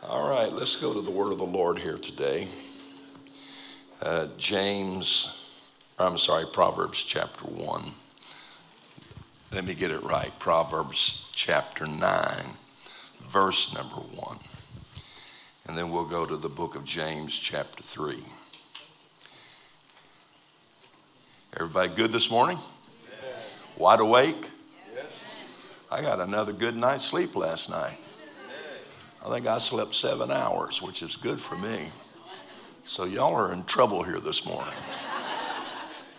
All right, let's go to the word of the Lord here today. Uh, James, I'm sorry, Proverbs chapter 1. Let me get it right. Proverbs chapter 9, verse number 1. And then we'll go to the book of James chapter 3. Everybody good this morning? Yes. Wide awake? Yes. I got another good night's sleep last night. I think I slept seven hours, which is good for me. So y'all are in trouble here this morning.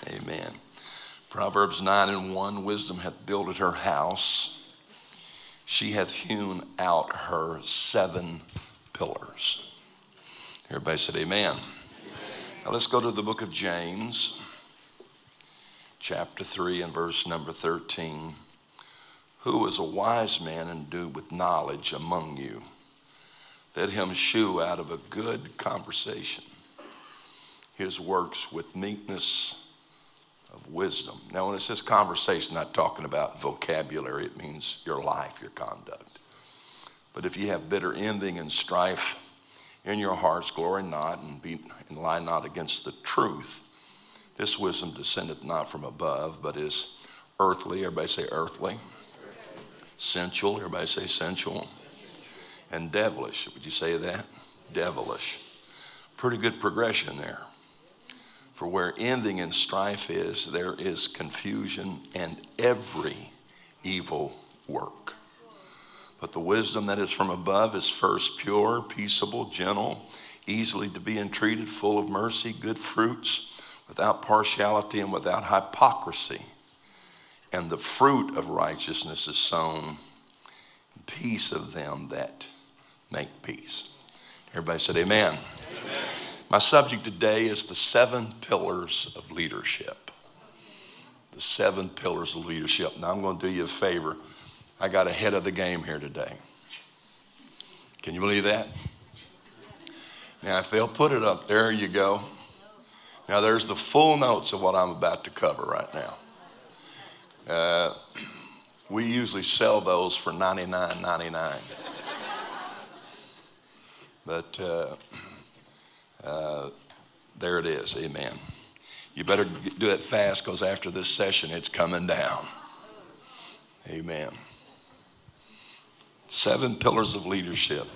Amen. Proverbs 9 and 1 Wisdom hath builded her house, she hath hewn out her seven pillars. Everybody said, Amen. amen. Now let's go to the book of James, chapter 3, and verse number 13. Who is a wise man and do with knowledge among you? Let him shew out of a good conversation his works with meekness of wisdom. Now, when it says conversation, I'm not talking about vocabulary, it means your life, your conduct. But if you have bitter envy and strife in your hearts, glory not and, be, and lie not against the truth, this wisdom descendeth not from above, but is earthly. Everybody say earthly. Sensual. Everybody say sensual and devilish. Would you say that? Devilish. Pretty good progression there. For where ending in strife is, there is confusion and every evil work. But the wisdom that is from above is first pure, peaceable, gentle, easily to be entreated, full of mercy, good fruits, without partiality and without hypocrisy. And the fruit of righteousness is sown, peace of them that make peace. Everybody said, Amen. amen. My subject today is the seven pillars of leadership. The seven pillars of leadership. Now, I'm going to do you a favor. I got ahead of the game here today. Can you believe that? Now, if they'll put it up, there you go. Now, there's the full notes of what I'm about to cover right now. Uh, we usually sell those for $99.99. But uh, uh, there it is. Amen. You better do it fast because after this session, it's coming down. Amen. Seven pillars of leadership.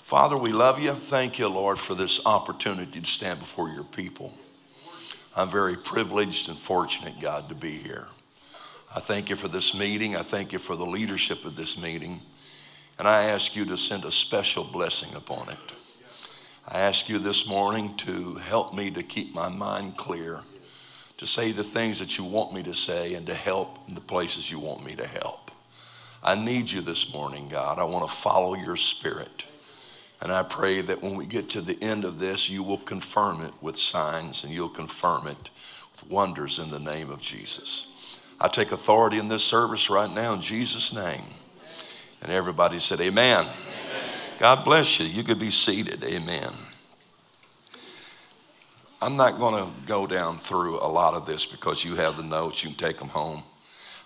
Father, we love you. Thank you, Lord, for this opportunity to stand before your people. I'm very privileged and fortunate, God, to be here. I thank you for this meeting. I thank you for the leadership of this meeting. And I ask you to send a special blessing upon it. I ask you this morning to help me to keep my mind clear, to say the things that you want me to say, and to help in the places you want me to help. I need you this morning, God. I want to follow your spirit. And I pray that when we get to the end of this, you will confirm it with signs and you'll confirm it with wonders in the name of Jesus. I take authority in this service right now in Jesus' name. And everybody said, Amen. Amen. God bless you. You could be seated. Amen. I'm not going to go down through a lot of this because you have the notes. You can take them home.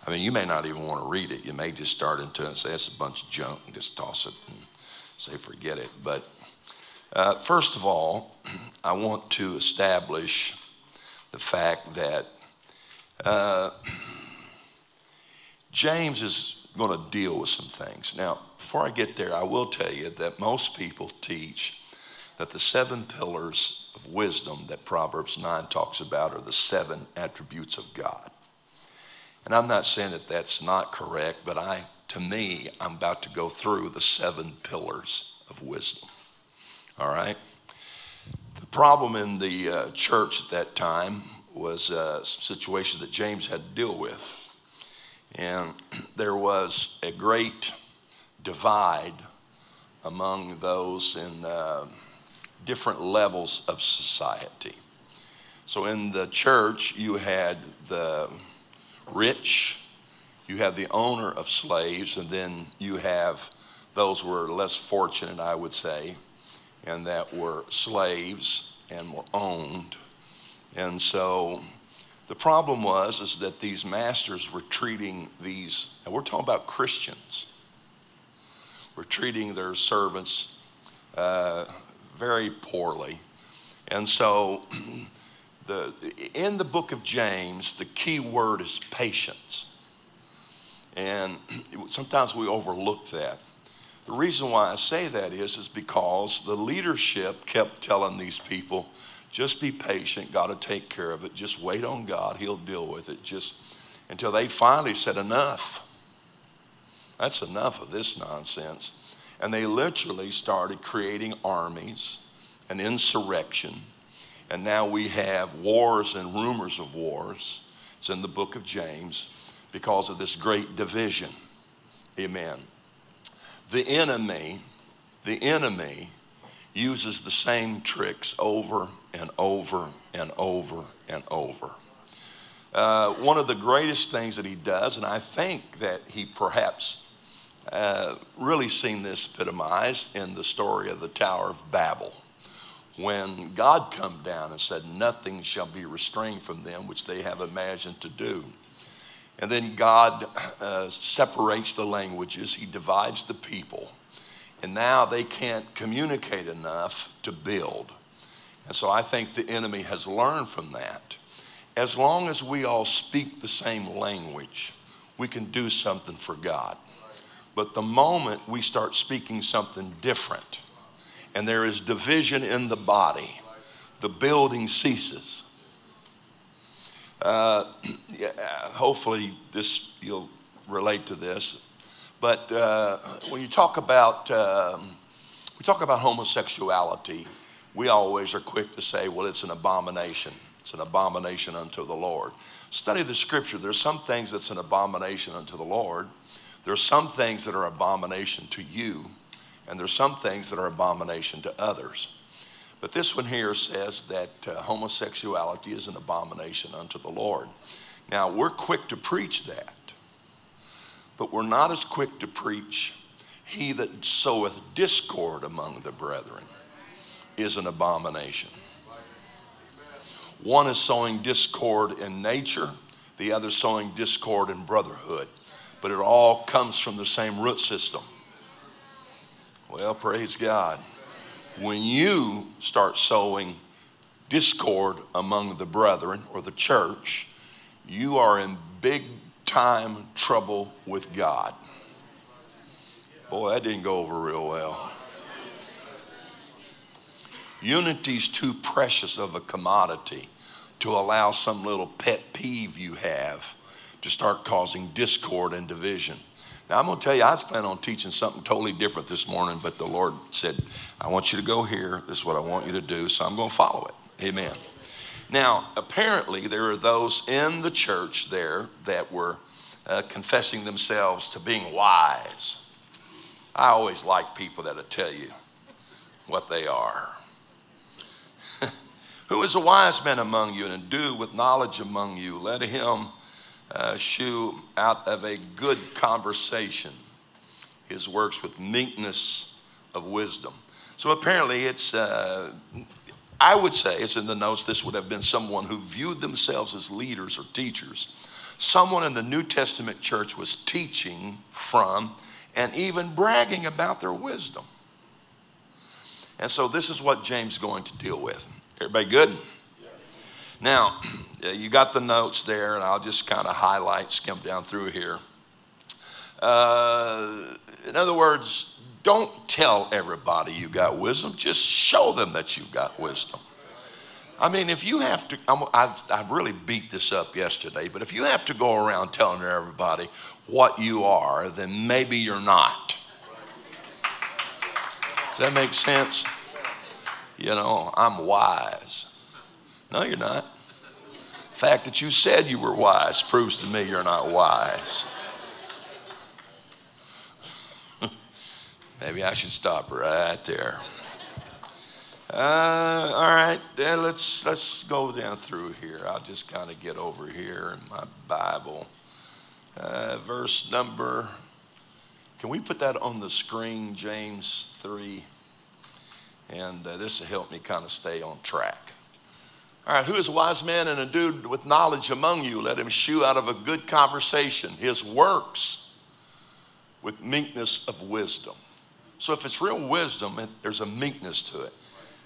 I mean, you may not even want to read it. You may just start into it and say, that's a bunch of junk and just toss it and say, forget it. But uh, first of all, I want to establish the fact that uh, James is going to deal with some things. Now, before I get there, I will tell you that most people teach that the seven pillars of wisdom that Proverbs 9 talks about are the seven attributes of God. And I'm not saying that that's not correct, but I, to me, I'm about to go through the seven pillars of wisdom. All right? The problem in the uh, church at that time was a situation that James had to deal with. And there was a great divide among those in uh, different levels of society. So in the church, you had the rich, you had the owner of slaves, and then you have those who were less fortunate, I would say, and that were slaves and were owned. And so the problem was is that these masters were treating these, and we're talking about Christians, were treating their servants uh, very poorly. And so, the, in the book of James, the key word is patience. And sometimes we overlook that. The reason why I say that is, is because the leadership kept telling these people, just be patient, God will take care of it. Just wait on God, He'll deal with it. Just until they finally said, enough. That's enough of this nonsense. And they literally started creating armies, an insurrection. And now we have wars and rumors of wars. It's in the book of James because of this great division. Amen. The enemy, the enemy uses the same tricks over and over and over and over. Uh, one of the greatest things that he does, and I think that he perhaps uh, really seen this epitomized in the story of the Tower of Babel. When God come down and said, Nothing shall be restrained from them which they have imagined to do. And then God uh, separates the languages, He divides the people. And now they can't communicate enough to build. And so I think the enemy has learned from that. As long as we all speak the same language, we can do something for God. But the moment we start speaking something different, and there is division in the body, the building ceases. Uh, yeah, hopefully, this you'll relate to this. But uh, when you talk about um, we talk about homosexuality, we always are quick to say, "Well, it's an abomination. It's an abomination unto the Lord." Study the Scripture. There's some things that's an abomination unto the Lord. There's some things that are abomination to you, and there's some things that are abomination to others. But this one here says that uh, homosexuality is an abomination unto the Lord. Now, we're quick to preach that, but we're not as quick to preach, He that soweth discord among the brethren is an abomination. One is sowing discord in nature, the other sowing discord in brotherhood, but it all comes from the same root system. Well, praise God when you start sowing discord among the brethren or the church, you are in big time trouble with God. Boy, that didn't go over real well. Unity's too precious of a commodity to allow some little pet peeve you have to start causing discord and division. Now, I'm going to tell you, I was planning on teaching something totally different this morning, but the Lord said, I want you to go here. This is what I want you to do. So I'm going to follow it. Amen. Now, apparently, there are those in the church there that were uh, confessing themselves to being wise. I always like people that'll tell you what they are. Who is a wise man among you and endued with knowledge among you? Let him uh, shew out of a good conversation his works with meekness of wisdom. So apparently, it's, uh, I would say, it's in the notes, this would have been someone who viewed themselves as leaders or teachers. Someone in the New Testament church was teaching from and even bragging about their wisdom. And so, this is what James is going to deal with. Everybody good? Now, you got the notes there, and I'll just kind of highlight, skim down through here. Uh, in other words, don't tell everybody you got wisdom, just show them that you've got wisdom. I mean, if you have to, I, I really beat this up yesterday, but if you have to go around telling everybody what you are, then maybe you're not. Does that make sense? You know, I'm wise. No, you're not The fact that you said you were wise proves to me you're not wise. Maybe I should stop right there. Uh, all right, let's let's go down through here. I'll just kind of get over here in my Bible. Uh, verse number. Can we put that on the screen, James three? And uh, this will help me kind of stay on track. All right, who is a wise man and endued with knowledge among you? Let him shew out of a good conversation his works with meekness of wisdom. So if it's real wisdom, it, there's a meekness to it.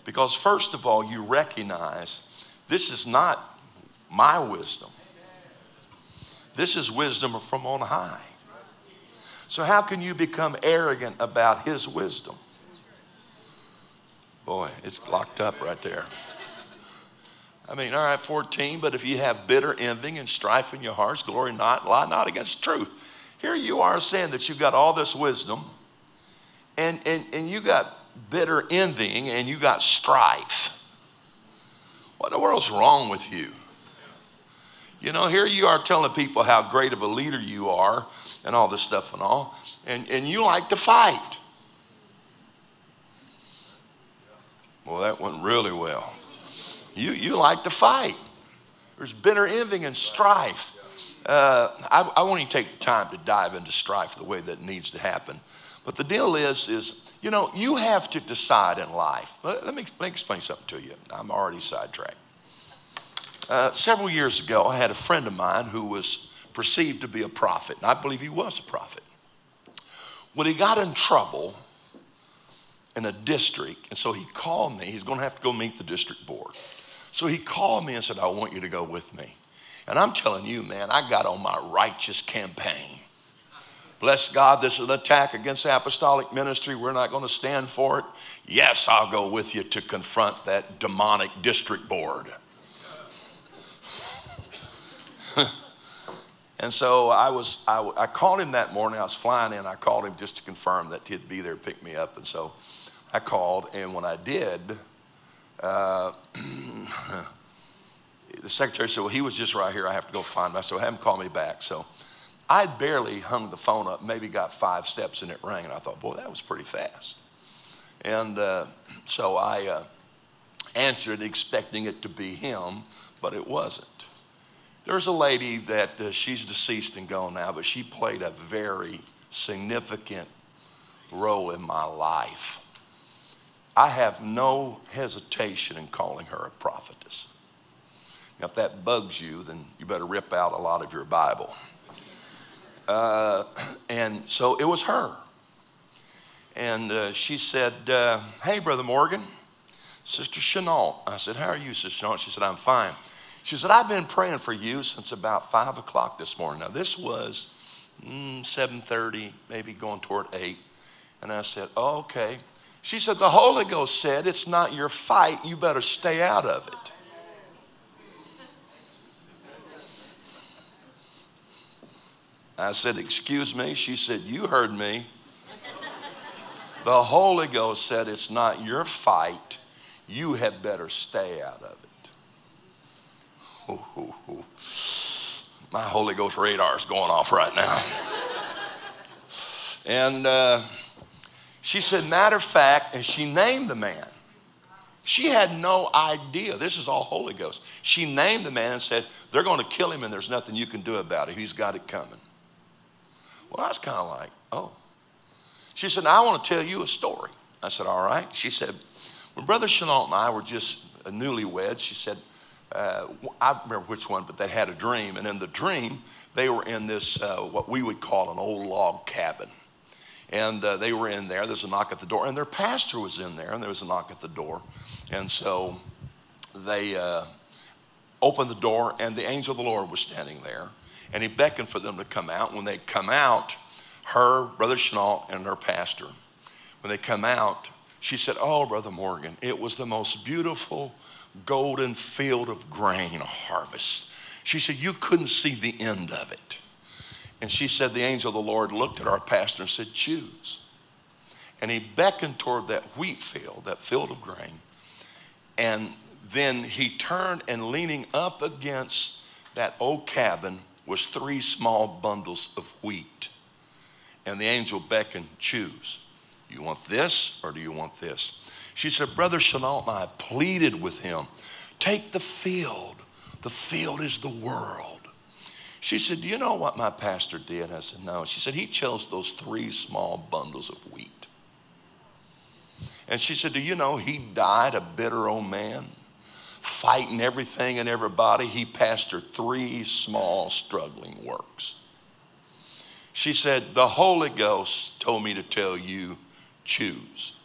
Because first of all, you recognize this is not my wisdom. This is wisdom from on high. So how can you become arrogant about his wisdom? Boy, it's locked up right there. I mean, all right, 14, but if you have bitter envy and strife in your hearts, glory not, lie not against truth. Here you are saying that you've got all this wisdom and, and, and you got bitter envying and you got strife. What in the world's wrong with you? You know, here you are telling people how great of a leader you are and all this stuff and all, and, and you like to fight. Well, that went really well. You, you like to fight. There's bitter envy and strife. Uh, I, I won't even take the time to dive into strife the way that needs to happen. But the deal is, is you know, you have to decide in life. Let, let, me, let me explain something to you. I'm already sidetracked. Uh, several years ago, I had a friend of mine who was perceived to be a prophet, and I believe he was a prophet. When he got in trouble in a district, and so he called me, he's going to have to go meet the district board. So he called me and said, I want you to go with me. And I'm telling you, man, I got on my righteous campaign. Bless God, this is an attack against apostolic ministry. We're not going to stand for it. Yes, I'll go with you to confront that demonic district board. and so I was, I, I, called him that morning. I was flying in. I called him just to confirm that he'd be there to pick me up. And so I called, and when I did, uh, the secretary said, Well, he was just right here. I have to go find him. So I said, well, Have him call me back. So I barely hung the phone up, maybe got five steps and it rang. And I thought, Boy, that was pretty fast. And uh, so I uh, answered, expecting it to be him, but it wasn't. There's a lady that uh, she's deceased and gone now, but she played a very significant role in my life. I have no hesitation in calling her a prophetess. Now, if that bugs you, then you better rip out a lot of your Bible. Uh, and so it was her. And uh, she said, uh, Hey, Brother Morgan, Sister Chenault. I said, How are you, Sister Chenault? She said, I'm fine. She said, I've been praying for you since about 5 o'clock this morning. Now, this was mm, 7.30, maybe going toward 8. And I said, oh, okay. She said, the Holy Ghost said, it's not your fight. You better stay out of it. I said, excuse me. She said, you heard me. The Holy Ghost said, it's not your fight. You had better stay out of it. Ooh. My Holy Ghost radar is going off right now. and uh, she said, matter of fact, and she named the man. She had no idea. This is all Holy Ghost. She named the man and said, They're going to kill him and there's nothing you can do about it. He's got it coming. Well, I was kind of like, Oh. She said, I want to tell you a story. I said, All right. She said, When Brother Chenault and I were just newlyweds, she said, uh, I remember which one, but they had a dream. And in the dream, they were in this, uh, what we would call an old log cabin. And uh, they were in there. There's a knock at the door. And their pastor was in there, and there was a knock at the door. And so they uh, opened the door, and the angel of the Lord was standing there. And he beckoned for them to come out. When they come out, her, Brother Chenault, and her pastor, when they come out, she said, Oh, Brother Morgan, it was the most beautiful golden field of grain harvest. She said, You couldn't see the end of it. And she said, The angel of the Lord looked at our pastor and said, Choose. And he beckoned toward that wheat field, that field of grain. And then he turned and leaning up against that old cabin was three small bundles of wheat. And the angel beckoned, Choose. You want this or do you want this? She said, Brother Chenault and I pleaded with him, take the field. The field is the world. She said, Do you know what my pastor did? I said, No. She said, He chose those three small bundles of wheat. And she said, Do you know he died a bitter old man, fighting everything and everybody? He pastored three small, struggling works. She said, The Holy Ghost told me to tell you choose.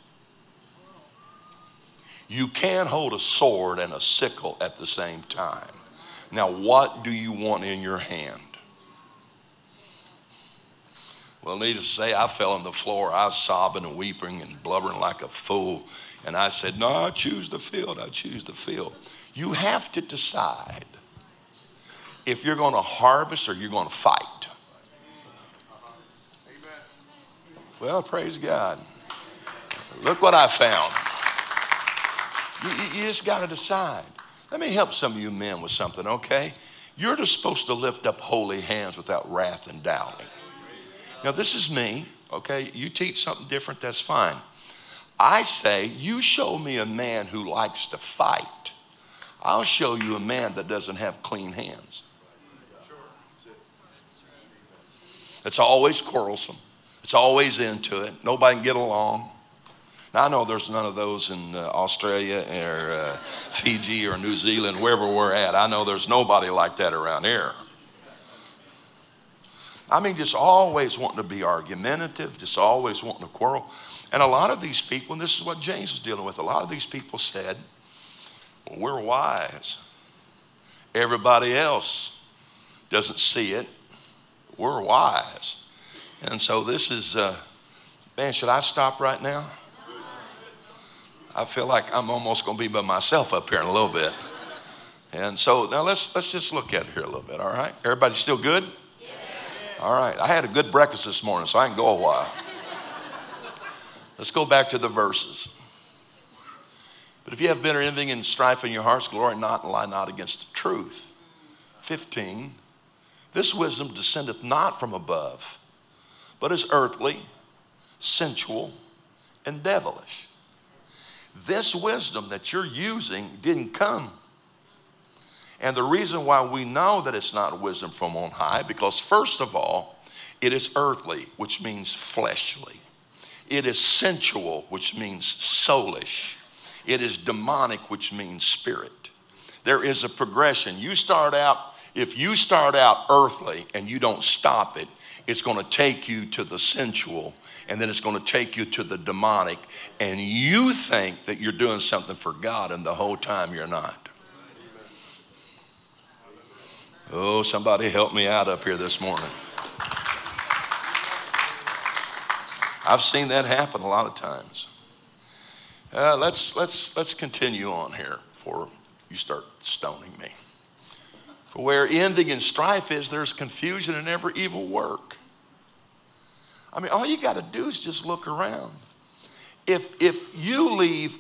You can't hold a sword and a sickle at the same time. Now, what do you want in your hand? Well, needless to say, I fell on the floor. I was sobbing and weeping and blubbering like a fool. And I said, No, I choose the field. I choose the field. You have to decide if you're going to harvest or you're going to fight. Well, praise God. Look what I found. You, you just got to decide. Let me help some of you men with something, okay? You're just supposed to lift up holy hands without wrath and doubting. Now, this is me, okay? You teach something different, that's fine. I say, you show me a man who likes to fight. I'll show you a man that doesn't have clean hands. It's always quarrelsome. It's always into it. Nobody can get along. Now, I know there's none of those in uh, Australia or uh, Fiji or New Zealand, wherever we're at. I know there's nobody like that around here. I mean, just always wanting to be argumentative, just always wanting to quarrel. And a lot of these people, and this is what James was dealing with, a lot of these people said, well, we're wise. Everybody else doesn't see it. We're wise. And so this is, uh, man, should I stop right now? I feel like I'm almost going to be by myself up here in a little bit. And so now let's let's just look at it here a little bit. All right, everybody still good? All right, I had a good breakfast this morning, so I can go a while. Let's go back to the verses. But if you have bitter envy and strife in your hearts, glory not and lie not against the truth. 15. This wisdom descendeth not from above, but is earthly, sensual, and devilish. This wisdom that you're using didn't come. And the reason why we know that it's not wisdom from on high, because first of all, it is earthly, which means fleshly. It is sensual, which means soulish. It is demonic, which means spirit. There is a progression. You start out, if you start out earthly and you don't stop it, it's going to take you to the sensual and then it's going to take you to the demonic and you think that you're doing something for God and the whole time you're not. Oh, somebody help me out up here this morning. I've seen that happen a lot of times. Uh, let's, let's, let's continue on here before you start stoning me. For where envy and strife is, there's confusion in every evil work. I mean, all you got to do is just look around. If, if you leave,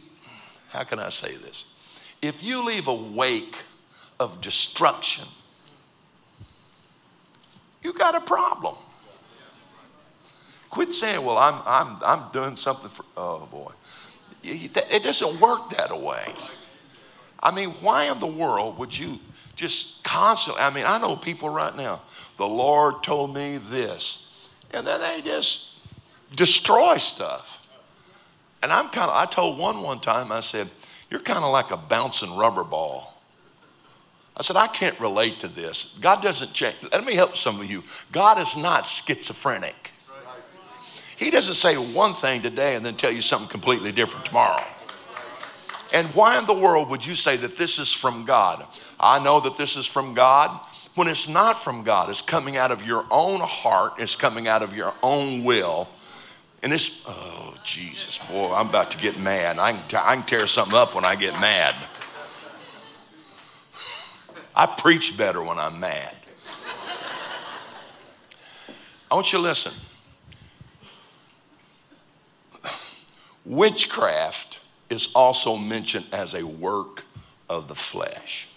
how can I say this? If you leave a wake of destruction, you got a problem. Quit saying, well, I'm, I'm, I'm doing something for, oh boy. It doesn't work that way. I mean, why in the world would you just constantly, I mean, I know people right now, the Lord told me this, and then they just destroy stuff. And I'm kind of, I told one one time, I said, You're kind of like a bouncing rubber ball. I said, I can't relate to this. God doesn't change. Let me help some of you. God is not schizophrenic. He doesn't say one thing today and then tell you something completely different tomorrow. And why in the world would you say that this is from God? I know that this is from God when it's not from God. It's coming out of your own heart, it's coming out of your own will. And it's, oh, Jesus, boy, I'm about to get mad. I can, I can tear something up when I get mad. I preach better when I'm mad. I want you to listen. Witchcraft is also mentioned as a work of the flesh.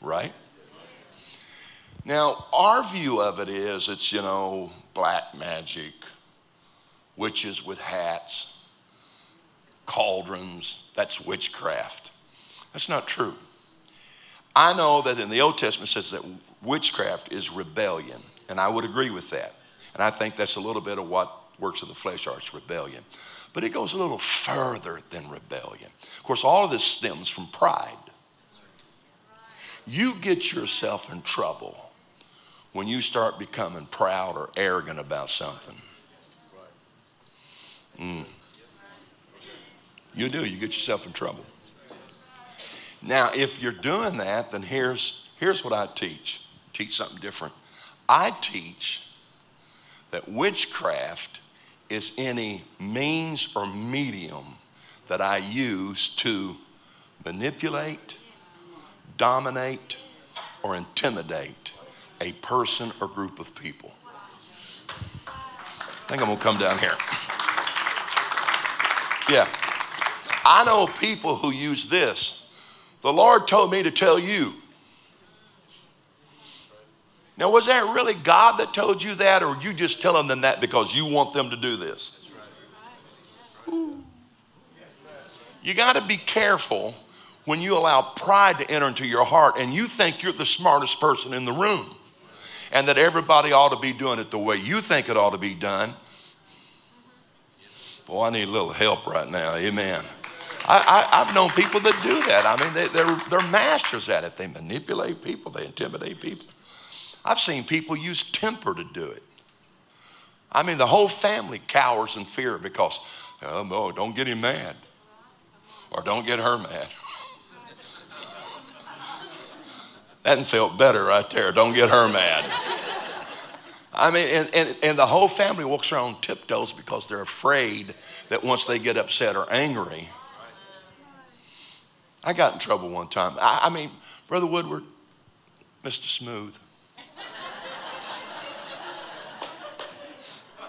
Right? Now, our view of it is it's, you know, black magic, witches with hats, cauldrons. That's witchcraft. That's not true. I know that in the Old Testament says that witchcraft is rebellion, and I would agree with that. And I think that's a little bit of what works of the flesh are its rebellion. But it goes a little further than rebellion. Of course, all of this stems from pride. You get yourself in trouble when you start becoming proud or arrogant about something. Mm. You do, you get yourself in trouble. Now, if you're doing that, then here's, here's what I teach teach something different. I teach that witchcraft is any means or medium that I use to manipulate, dominate, or intimidate a person or group of people. I think I'm gonna come down here. Yeah. I know people who use this. The Lord told me to tell you. Now, was that really God that told you that, or you just telling them that because you want them to do this? Ooh. You got to be careful when you allow pride to enter into your heart and you think you're the smartest person in the room and that everybody ought to be doing it the way you think it ought to be done. Boy, I need a little help right now. Amen. I, have known people that do that. I mean, they, they're, they're masters at it. They manipulate people, they intimidate people. I've seen people use temper to do it. I mean, the whole family cowers in fear because, oh, no, don't get him mad or don't get her mad. that felt better right there. Don't get her mad. I mean, and, and, and the whole family walks around on tiptoes because they're afraid that once they get upset or angry, I got in trouble one time. I, I mean, Brother Woodward, Mr. Smooth.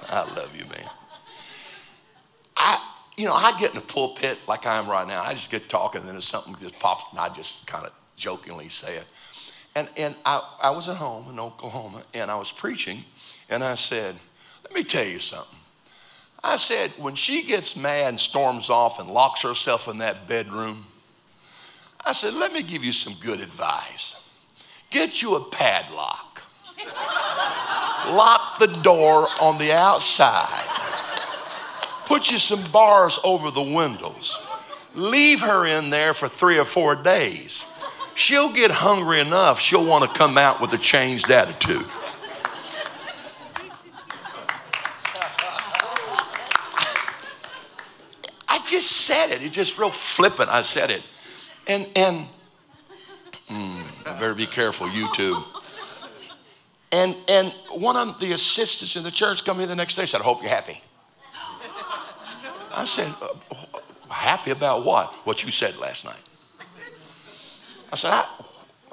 I love you, man. I, you know, I get in the pulpit like I am right now. I just get talking, and then something just pops, and I just kind of jokingly say it. And, and I, I was at home in Oklahoma, and I was preaching, and I said, Let me tell you something. I said, when she gets mad and storms off and locks herself in that bedroom, I said, let me give you some good advice. Get you a padlock. Lock the door on the outside. Put you some bars over the windows. Leave her in there for three or four days. She'll get hungry enough, she'll want to come out with a changed attitude. I just said it. It's just real flippant. I said it. And, and, mm, better be careful, YouTube. And, and one of the assistants in the church come in the next day said, I hope you're happy. I said, uh, happy about what? What you said last night. I said, I,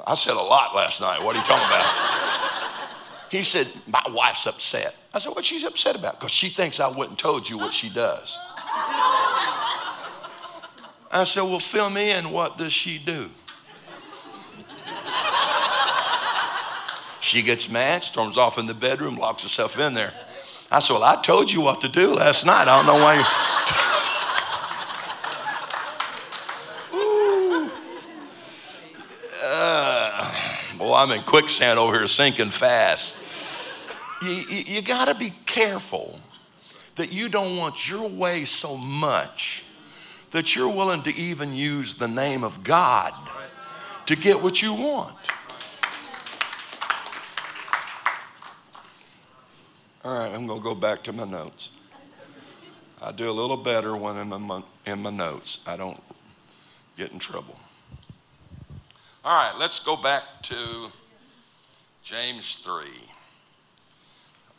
I said a lot last night. What are you talking about? He said, my wife's upset. I said, what she's upset about? Because she thinks I wouldn't told you what she does. I said, Well, fill me in. What does she do? She gets mad, storms off in the bedroom, locks herself in there. I said, Well, I told you what to do last night. I don't know why you. uh, boy, I'm in quicksand over here sinking fast. You, you, you got to be careful that you don't want your way so much that you're willing to even use the name of God to get what you want. All right, I'm going to go back to my notes. I do a little better when I'm in my, in my notes. I don't get in trouble. All right, let's go back to James 3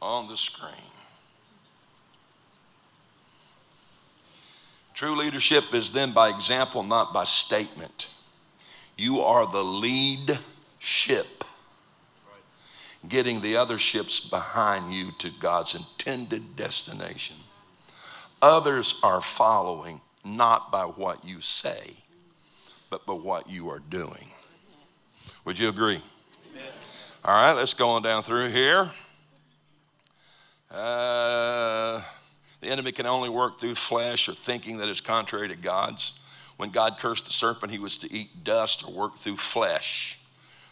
on the screen. True leadership is then by example, not by statement. You are the lead ship, getting the other ships behind you to God's intended destination. Others are following not by what you say, but by what you are doing. Would you agree? Amen. All right, let's go on down through here. Uh, the enemy can only work through flesh or thinking that is contrary to God's. When God cursed the serpent, he was to eat dust or work through flesh.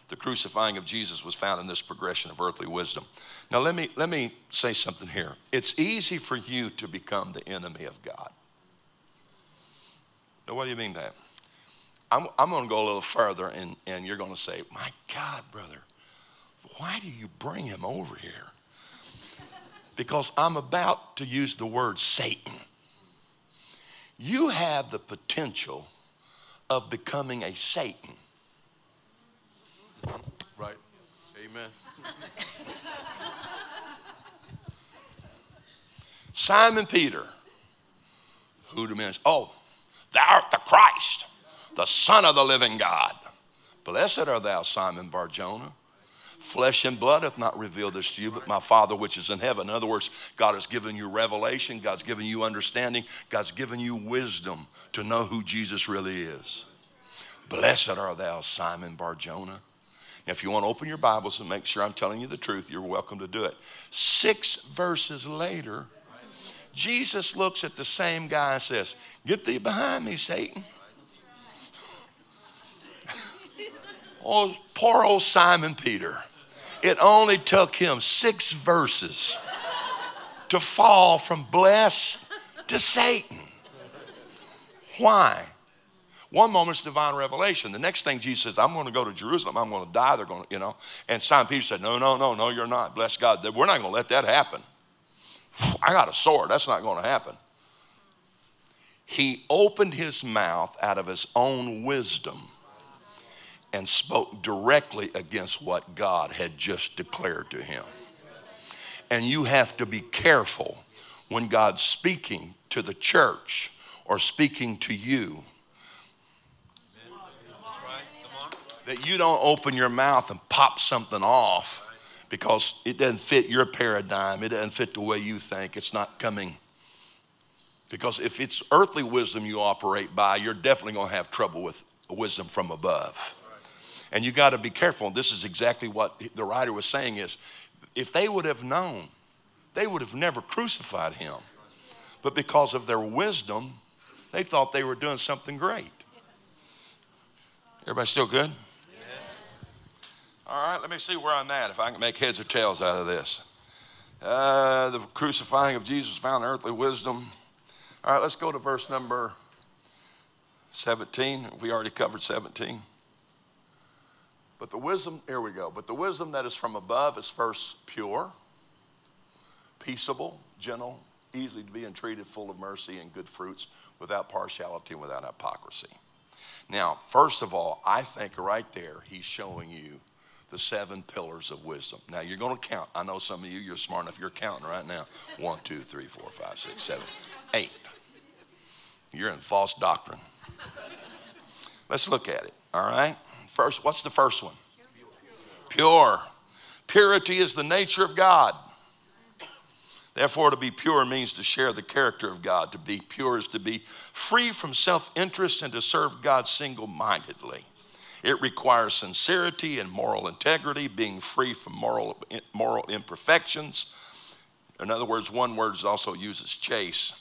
The crucifying of Jesus was found in this progression of earthly wisdom. Now, let me, let me say something here. It's easy for you to become the enemy of God. Now, what do you mean by that? I'm, I'm going to go a little further, and, and you're going to say, My God, brother, why do you bring him over here? because I'm about to use the word Satan. you have the potential of becoming a Satan. Right. Amen. Simon Peter, who demands, Oh, thou art the Christ, the Son of the living God. Blessed are thou, Simon Barjona. Flesh and blood hath not revealed this to you, but my Father which is in heaven. In other words, God has given you revelation, God's given you understanding, God's given you wisdom to know who Jesus really is. Blessed are thou, Simon Barjona. If you want to open your Bibles and make sure I'm telling you the truth, you're welcome to do it. Six verses later, Jesus looks at the same guy and says, Get thee behind me, Satan. oh, poor old Simon Peter. It only took him six verses to fall from blessed to Satan. Why? One moment's divine revelation. The next thing Jesus says, I'm going to go to Jerusalem. I'm going to die. They're going to, you know. And Simon Peter said, No, no, no, no, you're not. Bless God. We're not going to let that happen. I got a sword. That's not going to happen. He opened his mouth out of his own wisdom and spoke directly against what God had just declared to him. And you have to be careful when God's speaking to the church or speaking to you. That you don't open your mouth and pop something off because it doesn't fit your paradigm, it doesn't fit the way you think, it's not coming. Because if it's earthly wisdom you operate by, you're definitely going to have trouble with wisdom from above. And you got to be careful. And this is exactly what the writer was saying is if they would have known, they would have never crucified him. But because of their wisdom, they thought they were doing something great. Everybody still good? All right, let me see where I'm at, if I can make heads or tails out of this. Uh, the crucifying of Jesus found earthly wisdom. All right, let's go to verse number 17. We already covered 17. But the wisdom, here we go. But the wisdom that is from above is first pure, peaceable, gentle, easily to be entreated, full of mercy and good fruits, without partiality and without hypocrisy. Now, first of all, I think right there, he's showing you the seven pillars of wisdom. Now you're going to count. I know some of you, you're smart enough, you're counting right now. One, two, three, four, five, six, seven, eight. You're in false doctrine. Let's look at it, all right? First, what's the first one? Pure. Purity is the nature of God. Therefore, to be pure means to share the character of God. To be pure is to be free from self interest and to serve God single mindedly. It requires sincerity and moral integrity, being free from moral, moral imperfections. In other words, one word is also uses chase.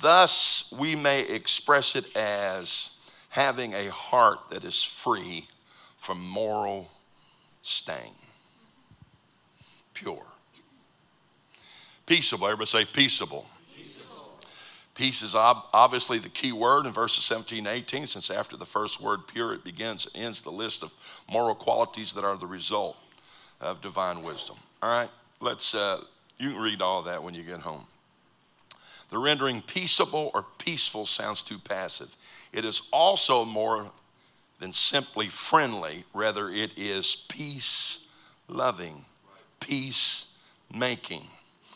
Thus, we may express it as having a heart that is free from moral stain. Pure. Peaceable. Everybody say peaceable. Peace is ob- obviously the key word in verses 17 and 18, since after the first word pure, it begins and ends the list of moral qualities that are the result of divine wisdom. All right, let's, uh, you can read all that when you get home. The rendering peaceable or peaceful sounds too passive. It is also more than simply friendly, rather, it is peace loving, peace making.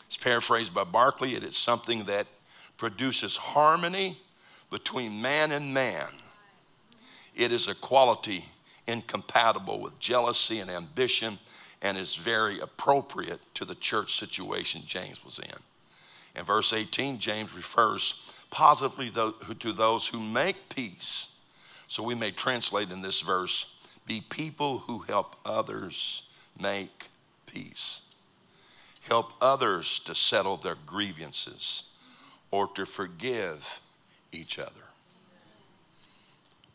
It's paraphrased by Barclay. It is something that produces harmony between man and man. It is a quality incompatible with jealousy and ambition and is very appropriate to the church situation James was in. In verse 18, James refers positively to those who make peace. So we may translate in this verse be people who help others make peace, help others to settle their grievances or to forgive each other.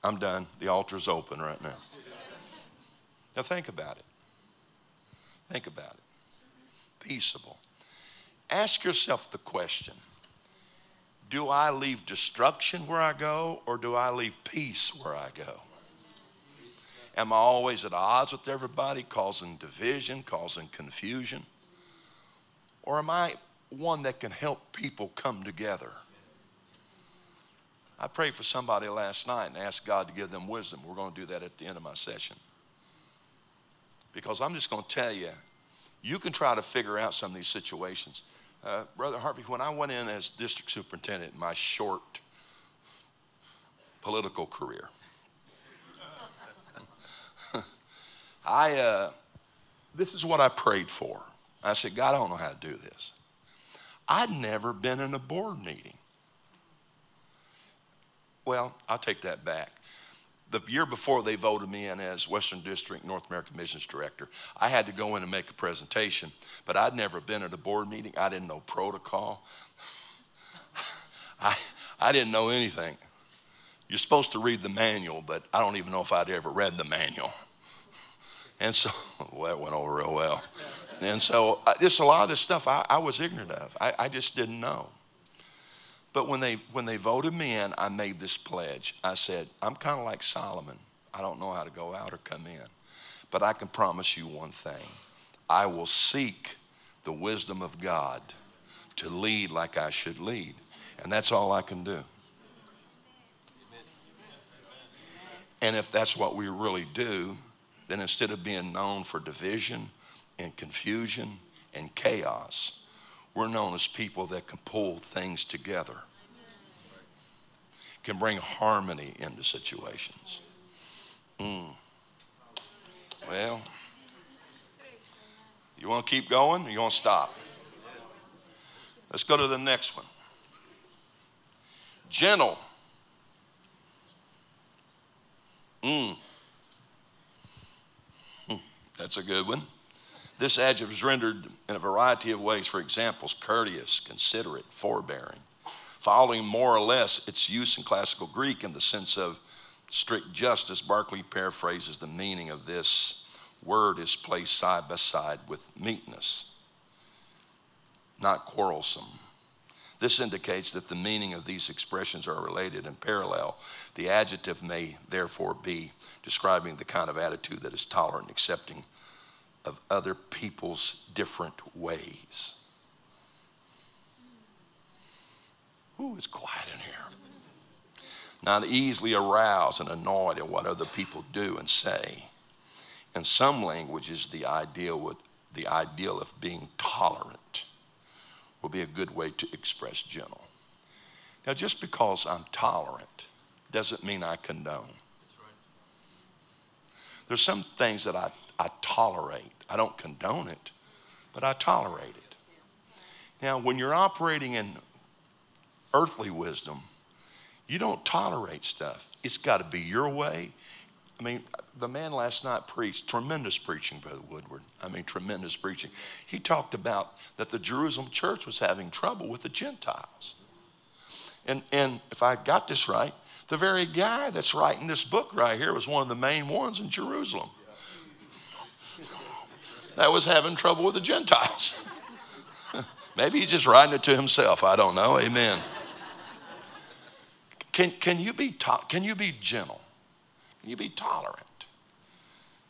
I'm done. The altar's open right now. Now think about it. Think about it. Peaceable. Ask yourself the question Do I leave destruction where I go, or do I leave peace where I go? Am I always at odds with everybody, causing division, causing confusion? Or am I one that can help people come together. I prayed for somebody last night and asked God to give them wisdom. We're going to do that at the end of my session. Because I'm just going to tell you, you can try to figure out some of these situations. Uh, Brother Harvey, when I went in as district superintendent in my short political career, I, uh, this is what I prayed for. I said, God, I don't know how to do this. I'd never been in a board meeting. Well, I'll take that back. The year before they voted me in as Western District North American Missions Director, I had to go in and make a presentation, but I'd never been at a board meeting. I didn't know protocol. I, I didn't know anything. You're supposed to read the manual, but I don't even know if I'd ever read the manual. And so, well, that went over real well. And so, just a lot of this stuff I, I was ignorant of. I, I just didn't know. But when they when they voted me in, I made this pledge. I said, I'm kind of like Solomon. I don't know how to go out or come in, but I can promise you one thing: I will seek the wisdom of God to lead like I should lead, and that's all I can do. And if that's what we really do, then instead of being known for division and confusion and chaos, we're known as people that can pull things together, can bring harmony into situations. Mm. Well, you want to keep going or you want to stop? Let's go to the next one. Gentle. Mm. That's a good one. This adjective is rendered in a variety of ways. For examples, courteous, considerate, forbearing. Following more or less its use in classical Greek in the sense of strict justice, Barclay paraphrases the meaning of this word is placed side by side with meekness, not quarrelsome. This indicates that the meaning of these expressions are related and parallel. The adjective may therefore be describing the kind of attitude that is tolerant, and accepting of other people's different ways. Ooh, it's quiet in here. Not easily aroused and annoyed at what other people do and say. In some languages, the ideal, would, the ideal of being tolerant will be a good way to express gentle. Now, just because I'm tolerant doesn't mean I condone. There's some things that I, I tolerate. I don't condone it, but I tolerate it. Now, when you're operating in earthly wisdom, you don't tolerate stuff. It's got to be your way. I mean, the man last night preached tremendous preaching, Brother Woodward. I mean, tremendous preaching. He talked about that the Jerusalem church was having trouble with the Gentiles. And, and if I got this right, the very guy that's writing this book right here was one of the main ones in Jerusalem that was having trouble with the Gentiles. Maybe he's just writing it to himself. I don't know. Amen. Can, can, you be to- can you be gentle? Can you be tolerant?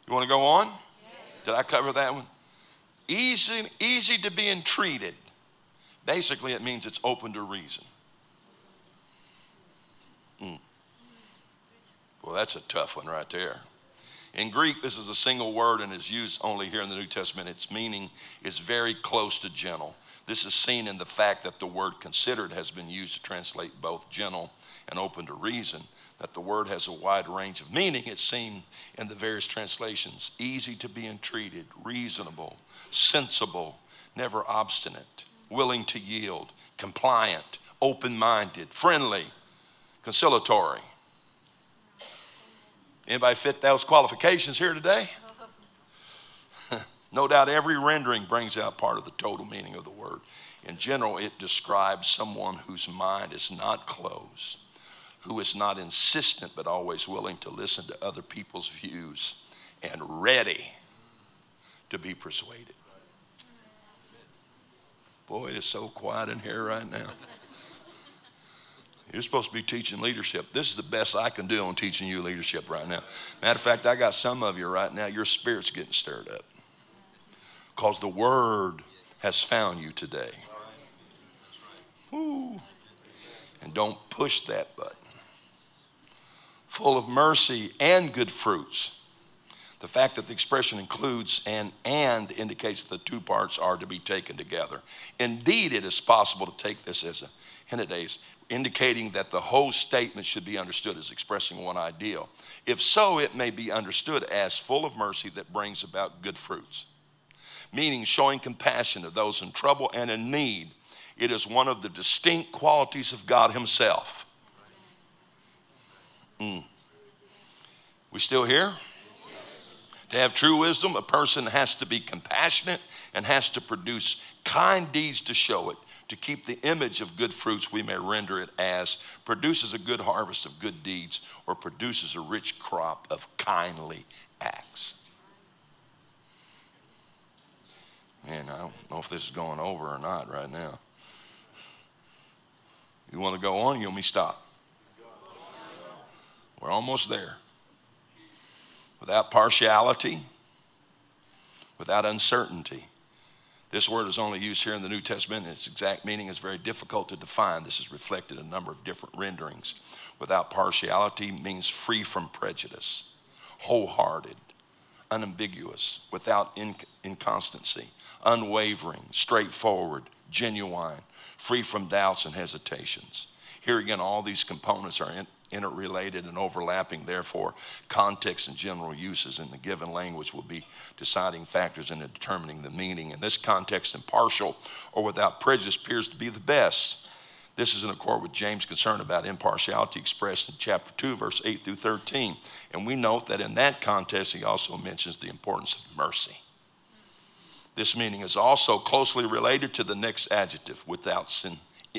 You want to go on? Did I cover that one? Easy, easy to be entreated. Basically, it means it's open to reason. Mm. Well, that's a tough one right there. In Greek, this is a single word and is used only here in the New Testament. Its meaning is very close to gentle. This is seen in the fact that the word considered has been used to translate both gentle and open to reason. That the word has a wide range of meaning, it's seen in the various translations easy to be entreated, reasonable, sensible, never obstinate, willing to yield, compliant, open minded, friendly, conciliatory. Anybody fit those qualifications here today? no doubt every rendering brings out part of the total meaning of the word. In general, it describes someone whose mind is not closed, who is not insistent but always willing to listen to other people's views and ready to be persuaded. Boy, it is so quiet in here right now. You're supposed to be teaching leadership. This is the best I can do on teaching you leadership right now. Matter of fact, I got some of you right now, your spirit's getting stirred up because the word has found you today. Woo. And don't push that button. full of mercy and good fruits. The fact that the expression includes and and indicates the two parts are to be taken together. Indeed, it is possible to take this as a hendiadys, indicating that the whole statement should be understood as expressing one ideal. If so, it may be understood as full of mercy that brings about good fruits, meaning showing compassion to those in trouble and in need. It is one of the distinct qualities of God Himself. Mm. We still here? To have true wisdom, a person has to be compassionate and has to produce kind deeds to show it. To keep the image of good fruits, we may render it as produces a good harvest of good deeds or produces a rich crop of kindly acts. Man, I don't know if this is going over or not right now. You want to go on? You want me to stop? We're almost there without partiality, without uncertainty. This word is only used here in the New Testament, and its exact meaning is very difficult to define. This is reflected in a number of different renderings. Without partiality means free from prejudice, wholehearted, unambiguous, without inc- inconstancy, unwavering, straightforward, genuine, free from doubts and hesitations. Here again, all these components are in, interrelated and overlapping. Therefore, context and general uses in the given language will be deciding factors in determining the meaning. In this context, impartial or without prejudice appears to be the best. This is in accord with James' concern about impartiality expressed in chapter 2, verse 8 through 13. And we note that in that context, he also mentions the importance of mercy. This meaning is also closely related to the next adjective, without, sin,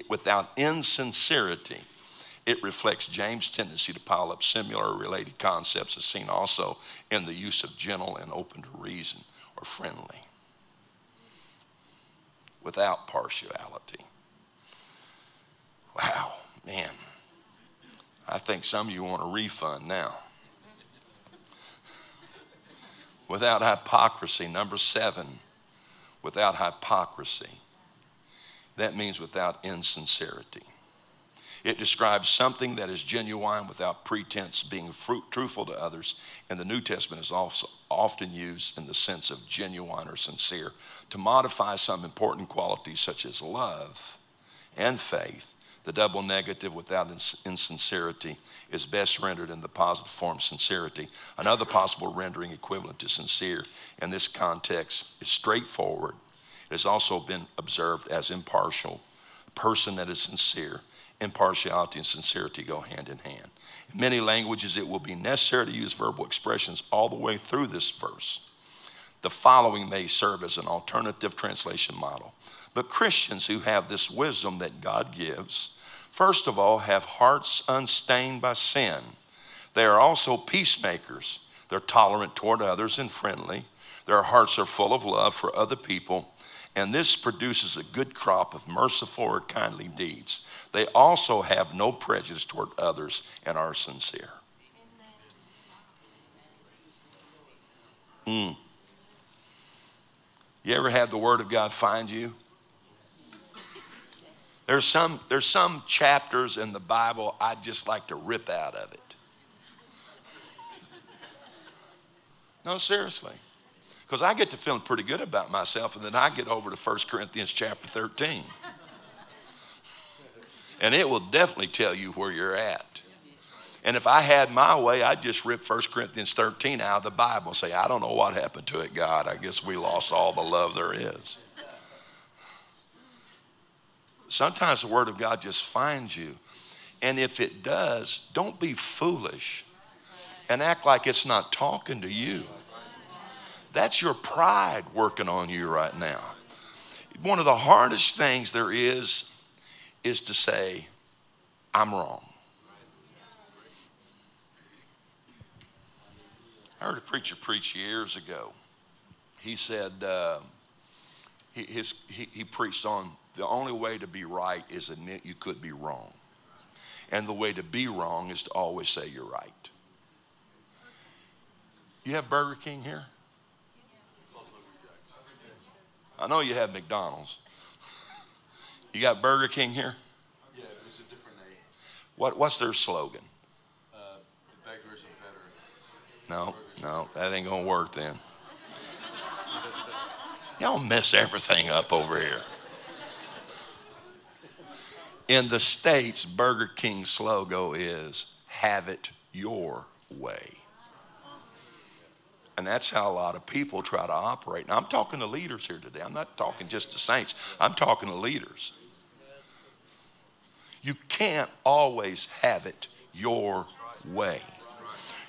without insincerity it reflects James' tendency to pile up similar related concepts as seen also in the use of gentle and open to reason or friendly without partiality. Wow, man. I think some of you want a refund now. without hypocrisy, number seven, without hypocrisy. That means without insincerity. It describes something that is genuine without pretense, being fruit, truthful to others. And the New Testament is also often used in the sense of genuine or sincere to modify some important qualities such as love and faith. The double negative without insincerity is best rendered in the positive form sincerity. Another possible rendering equivalent to sincere in this context is straightforward. It has also been observed as impartial, a person that is sincere impartiality and sincerity go hand in hand. In many languages, it will be necessary to use verbal expressions all the way through this verse. The following may serve as an alternative translation model. But Christians who have this wisdom that God gives, first of all, have hearts unstained by sin. They are also peacemakers. They're tolerant toward others and friendly. Their hearts are full of love for other people and this produces a good crop of merciful or kindly deeds. They also have no prejudice toward others and are sincere. Mm. You ever had the Word of God find you? There's some, there's some chapters in the Bible I'd just like to rip out of it. No, seriously. Because I get to feeling pretty good about myself, and then I get over to 1 Corinthians chapter 13. And it will definitely tell you where you're at. And if I had my way, I'd just rip 1 Corinthians 13 out of the Bible and say, I don't know what happened to it, God. I guess we lost all the love there is. Sometimes the Word of God just finds you. And if it does, don't be foolish and act like it's not talking to you. That's your pride working on you right now. One of the hardest things there is is to say, I'm wrong. I heard a preacher preach years ago. He said, uh, he, his, he, he preached on the only way to be right is admit you could be wrong. And the way to be wrong is to always say you're right. You have Burger King here? I know you have McDonald's. You got Burger King here? Yeah, it's a different name. What, what's their slogan? Uh, the No, no, that ain't gonna work then. Y'all mess everything up over here. In the States, Burger King's logo is have it your way. And that's how a lot of people try to operate. Now, I'm talking to leaders here today. I'm not talking just to saints, I'm talking to leaders. You can't always have it your way.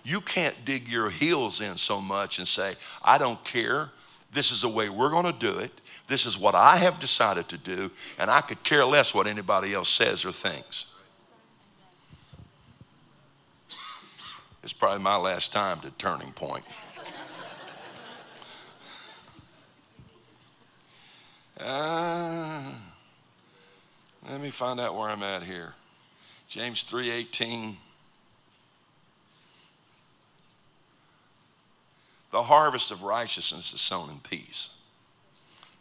You can't dig your heels in so much and say, I don't care. This is the way we're going to do it. This is what I have decided to do, and I could care less what anybody else says or thinks. It's probably my last time to turning point. Uh, let me find out where I'm at here. James 3:18 The harvest of righteousness is sown in peace.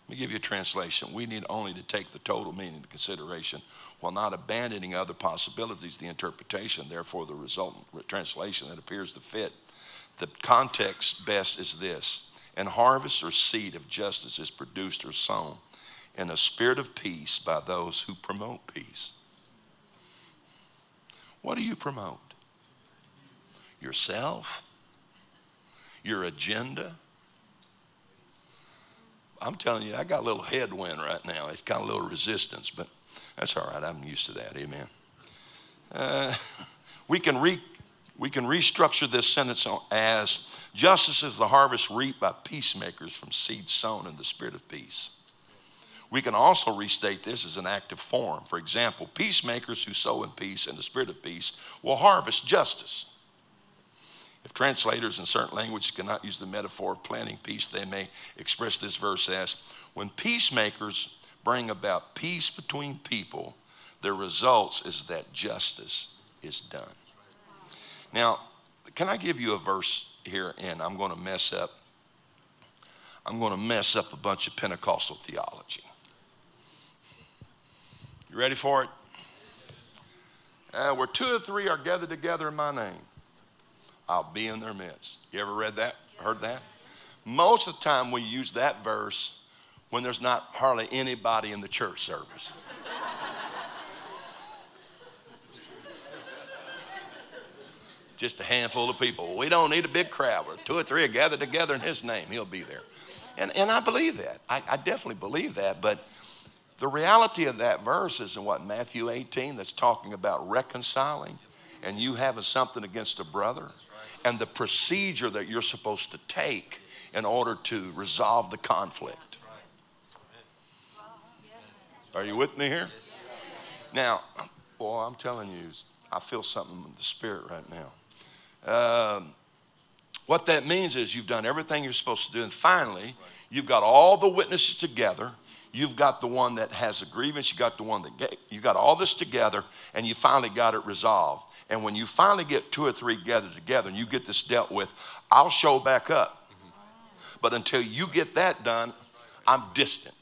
Let me give you a translation. We need only to take the total meaning into consideration while not abandoning other possibilities, the interpretation, therefore, the resultant translation that appears to fit. The context best is this and harvest or seed of justice is produced or sown in a spirit of peace by those who promote peace. What do you promote? Yourself? Your agenda? I'm telling you, I got a little headwind right now. It's got a little resistance, but that's all right. I'm used to that. Amen. Uh, we can re, we can restructure this sentence as justice is the harvest reaped by peacemakers from seed sown in the spirit of peace. We can also restate this as an active form. For example, peacemakers who sow in peace and the spirit of peace will harvest justice. If translators in certain languages cannot use the metaphor of planting peace, they may express this verse as when peacemakers bring about peace between people, the results is that justice is done. Now, can I give you a verse here and I'm going to mess up I'm going to mess up a bunch of Pentecostal theology. You ready for it? Uh, where two or three are gathered together in my name, I'll be in their midst. You ever read that? Heard that? Most of the time, we use that verse when there's not hardly anybody in the church service. Just a handful of people. We don't need a big crowd. Where two or three are gathered together in His name, He'll be there. And, and I believe that. I, I definitely believe that. But the reality of that verse is in what Matthew 18 that's talking about reconciling and you having something against a brother and the procedure that you're supposed to take in order to resolve the conflict. Are you with me here? Now, boy, I'm telling you, I feel something in the spirit right now. Um, what that means is you've done everything you're supposed to do, and finally, you've got all the witnesses together You've got the one that has a grievance, you got the one that you got all this together, and you finally got it resolved. And when you finally get two or three gathered together and you get this dealt with, I'll show back up. But until you get that done, I'm distant.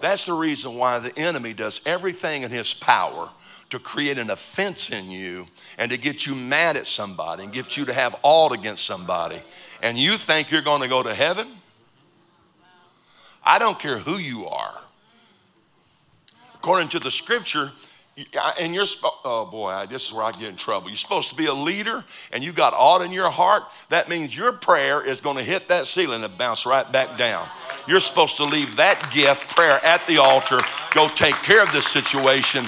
That's the reason why the enemy does everything in his power to create an offense in you and to get you mad at somebody and get you to have all against somebody. And you think you're going to go to heaven? I don't care who you are. According to the scripture, and you're, oh boy, this is where I get in trouble. You're supposed to be a leader and you got aught in your heart. That means your prayer is going to hit that ceiling and bounce right back down. You're supposed to leave that gift, prayer at the altar, go take care of this situation,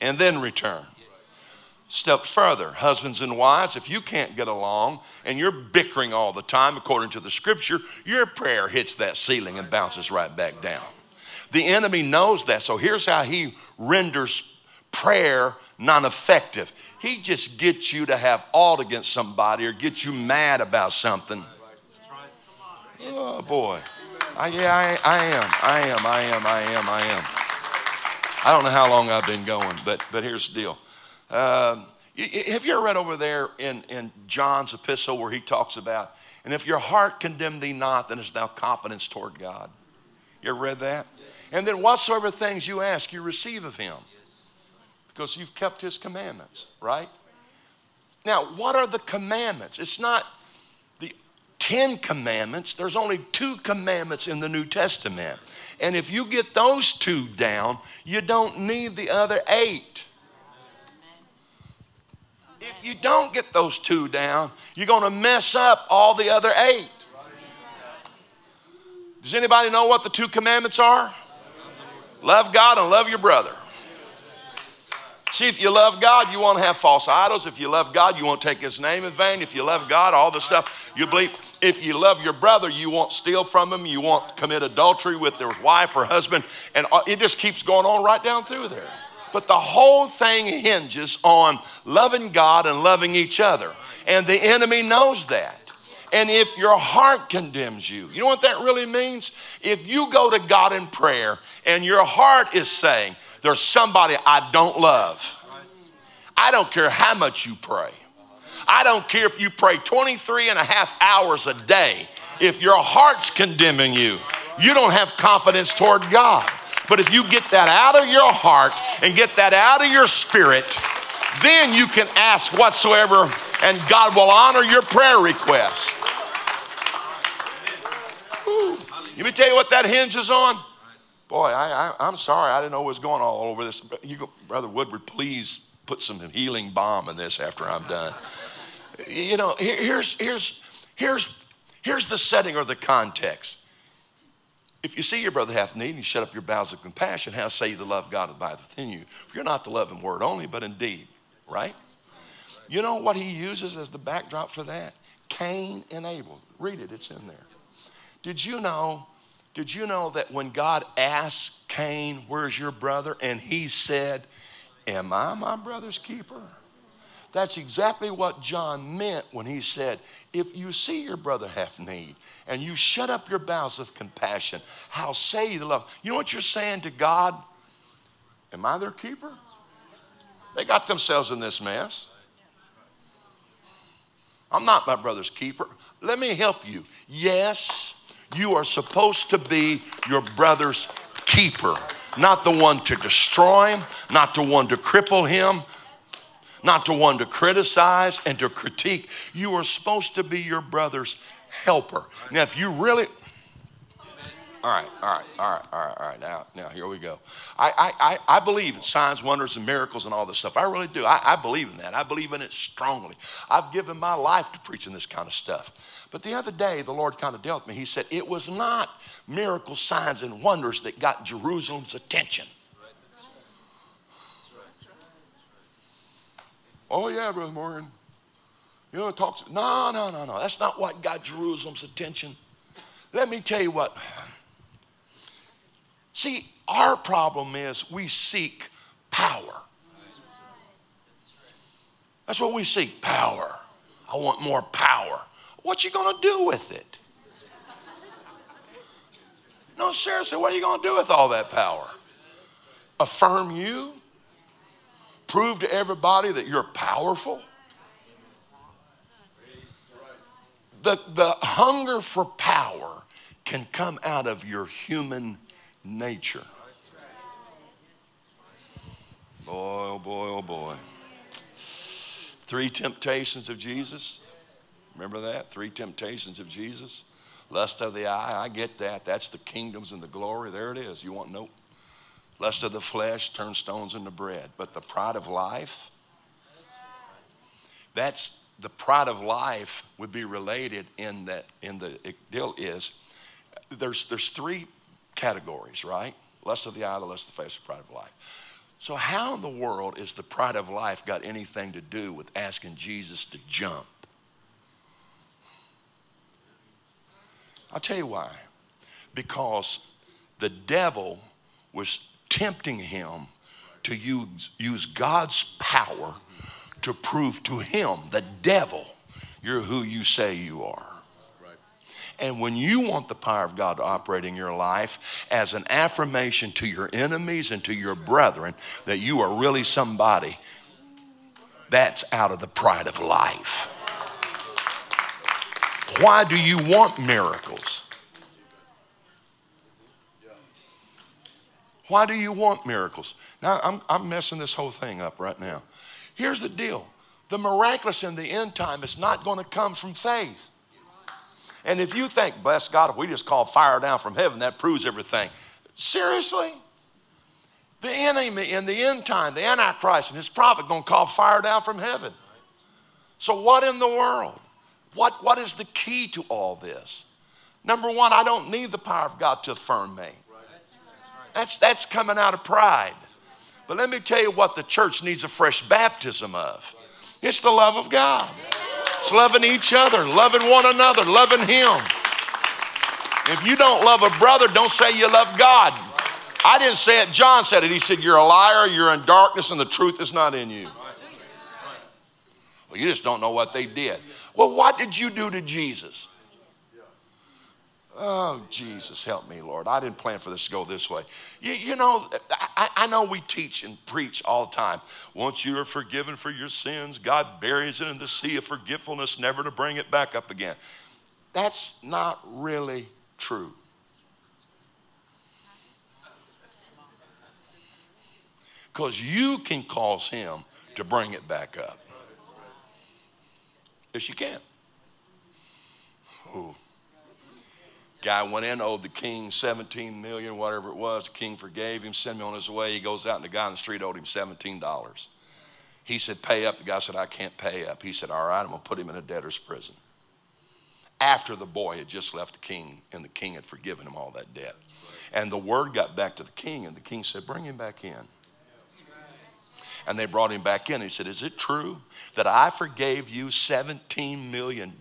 and then return step further. Husbands and wives, if you can't get along and you're bickering all the time, according to the scripture, your prayer hits that ceiling and bounces right back down. The enemy knows that. So here's how he renders prayer non effective he just gets you to have aught against somebody or get you mad about something. Oh boy. I, yeah, I, I am. I am. I am. I am. I am. I don't know how long I've been going, but, but here's the deal. Um, have you ever read over there in, in John's epistle where he talks about, and if your heart condemn thee not, then is thou confidence toward God? You ever read that? And then whatsoever things you ask, you receive of him. Because you've kept his commandments, right? Now, what are the commandments? It's not the Ten Commandments. There's only two commandments in the New Testament. And if you get those two down, you don't need the other eight. If you don't get those two down, you're going to mess up all the other eight. Does anybody know what the two commandments are? Love God and love your brother. See, if you love God, you won't have false idols. If you love God, you won't take his name in vain. If you love God, all the stuff you believe. If you love your brother, you won't steal from him. You won't commit adultery with their wife or husband. And uh, it just keeps going on right down through there. But the whole thing hinges on loving God and loving each other. And the enemy knows that. And if your heart condemns you, you know what that really means? If you go to God in prayer and your heart is saying, There's somebody I don't love, I don't care how much you pray. I don't care if you pray 23 and a half hours a day. If your heart's condemning you, you don't have confidence toward God. But if you get that out of your heart and get that out of your spirit, then you can ask whatsoever, and God will honor your prayer request. Let me tell you what that hinges on. Boy, I, am sorry. I didn't know what was going all over this. You go, Brother Woodward, please put some healing balm in this after I'm done. You know, here's, here's, here's, here's the setting or the context. If you see your brother have need and you shut up your bowels of compassion, how say you the love of God abideth within you? For you're not to love in word only, but in deed, right? You know what he uses as the backdrop for that? Cain and Abel. Read it, it's in there. Did you know? Did you know that when God asked Cain, Where's your brother? and he said, Am I my brother's keeper? That's exactly what John meant when he said, If you see your brother have need and you shut up your bowels of compassion, how say you the love? You know what you're saying to God? Am I their keeper? They got themselves in this mess. I'm not my brother's keeper. Let me help you. Yes, you are supposed to be your brother's keeper, not the one to destroy him, not the one to cripple him, not the one to criticize and to critique. You are supposed to be your brother's helper. Now, if you really, all right, all right, all right, all right, all right. Now, now here we go. I, I, I believe in signs, wonders, and miracles and all this stuff. I really do. I, I believe in that. I believe in it strongly. I've given my life to preaching this kind of stuff. But the other day, the Lord kind of dealt with me. He said, It was not miracles, signs, and wonders that got Jerusalem's attention. Oh, yeah, Brother Morgan. You know, talks. No, no, no, no. That's not what got Jerusalem's attention. Let me tell you what. See, our problem is we seek power. That's what we seek power. I want more power. What you going to do with it? No, seriously, what are you going to do with all that power? Affirm you? Prove to everybody that you're powerful? The, the hunger for power can come out of your human nature. Boy, oh boy, oh boy. Three temptations of Jesus. Remember that? Three temptations of Jesus. Lust of the eye, I get that. That's the kingdoms and the glory. There it is. You want no lust of the flesh, turn stones into bread. But the pride of life, that's the pride of life would be related in that in the deal is there's there's three categories, right? Lust of the eye, the lust of the face, the pride of life. So how in the world is the pride of life got anything to do with asking Jesus to jump? I'll tell you why. Because the devil was tempting him to use, use God's power to prove to him, the devil, you're who you say you are. And when you want the power of God to operate in your life as an affirmation to your enemies and to your brethren that you are really somebody, that's out of the pride of life. Why do you want miracles? Why do you want miracles? Now, I'm, I'm messing this whole thing up right now. Here's the deal The miraculous in the end time is not going to come from faith. And if you think, bless God, if we just call fire down from heaven, that proves everything. Seriously? The enemy in the end time, the Antichrist and his prophet, going to call fire down from heaven. So, what in the world? What, what is the key to all this? Number one, I don't need the power of God to affirm me. That's, that's coming out of pride. But let me tell you what the church needs a fresh baptism of it's the love of God. It's loving each other, loving one another, loving Him. If you don't love a brother, don't say you love God. I didn't say it, John said it. He said, You're a liar, you're in darkness, and the truth is not in you. Well, you just don't know what they did. Well, what did you do to Jesus? Oh, Jesus, help me, Lord. I didn't plan for this to go this way. You, you know, I, I, know we teach and preach all the time. Once you are forgiven for your sins, God buries it in the sea of forgetfulness, never to bring it back up again. That's not really true. Because you can cause Him to bring it back up. Yes, you can. Ooh. Guy went in, owed the king 17 million, whatever it was. The king forgave him, sent him on his way. He goes out, and the guy on the street owed him $17. He said, Pay up. The guy said, I can't pay up. He said, All right, I'm going to put him in a debtor's prison. After the boy had just left the king, and the king had forgiven him all that debt. And the word got back to the king, and the king said, Bring him back in. And they brought him back in. He said, Is it true that I forgave you $17 million?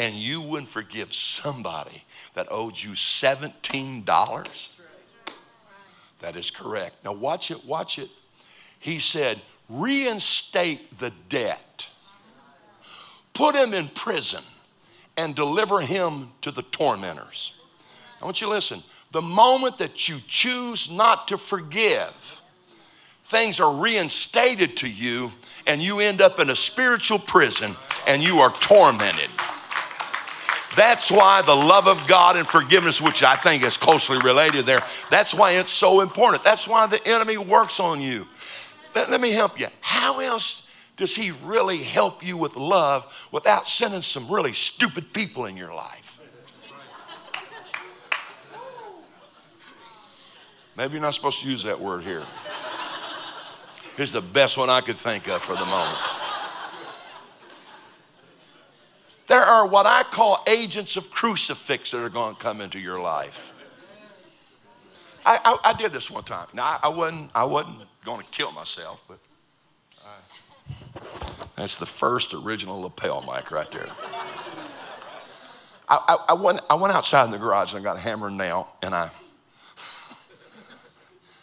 and you wouldn't forgive somebody that owed you $17? That is correct. Now, watch it, watch it. He said, reinstate the debt, put him in prison, and deliver him to the tormentors. I want you to listen. The moment that you choose not to forgive, things are reinstated to you, and you end up in a spiritual prison and you are tormented. That's why the love of God and forgiveness, which I think is closely related there, that's why it's so important. That's why the enemy works on you. Let, let me help you. How else does he really help you with love without sending some really stupid people in your life? Maybe you're not supposed to use that word here. Here's the best one I could think of for the moment. There are what I call agents of crucifix that are going to come into your life. I, I, I did this one time. Now, I, I, wasn't, I wasn't going to kill myself, but I, that's the first original lapel mic right there. I, I, went, I went outside in the garage and I got a hammer and nail, and I,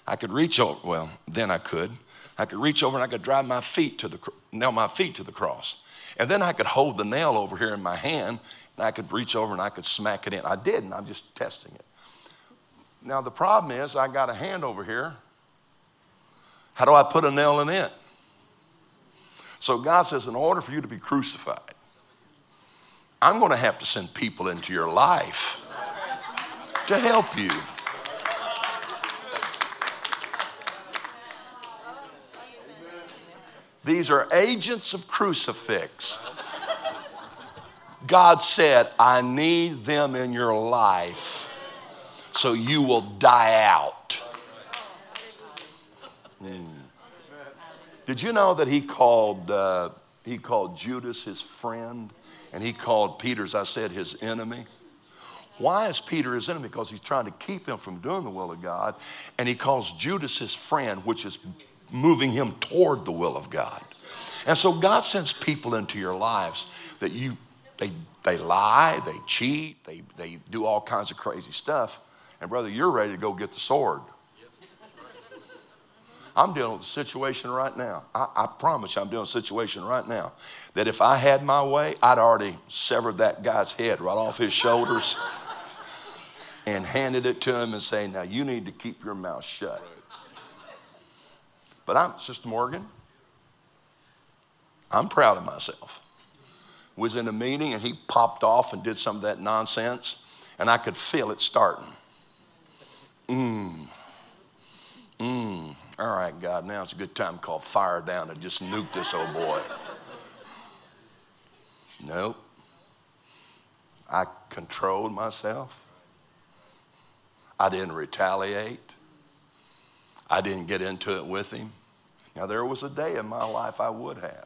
I could reach over, well, then I could. I could reach over and I could drive my feet to the, nail my feet to the cross. And then I could hold the nail over here in my hand and I could reach over and I could smack it in. I didn't, I'm just testing it. Now, the problem is, I got a hand over here. How do I put a nail in it? So God says, in order for you to be crucified, I'm going to have to send people into your life to help you. These are agents of crucifix. God said, I need them in your life so you will die out. Mm. Did you know that he called, uh, he called Judas his friend and he called Peter, as I said, his enemy? Why is Peter his enemy? Because he's trying to keep him from doing the will of God. And he calls Judas his friend, which is moving him toward the will of God. And so God sends people into your lives that you they they lie, they cheat, they they do all kinds of crazy stuff. And brother, you're ready to go get the sword. I'm dealing with a situation right now. I, I, promise you, I'm dealing with a situation right now that if I had my way, I'd already severed that guy's head right off his shoulders and handed it to him and say, Now you need to keep your mouth shut. But I'm, Sister Morgan, I'm proud of myself. Was in a meeting and he popped off and did some of that nonsense, and I could feel it starting. Mmm. Mmm. All right, God, now it's a good time to call fire down and just nuke this old boy. Nope. I controlled myself. I didn't retaliate. I didn't get into it with him. Now, there was a day in my life I would have.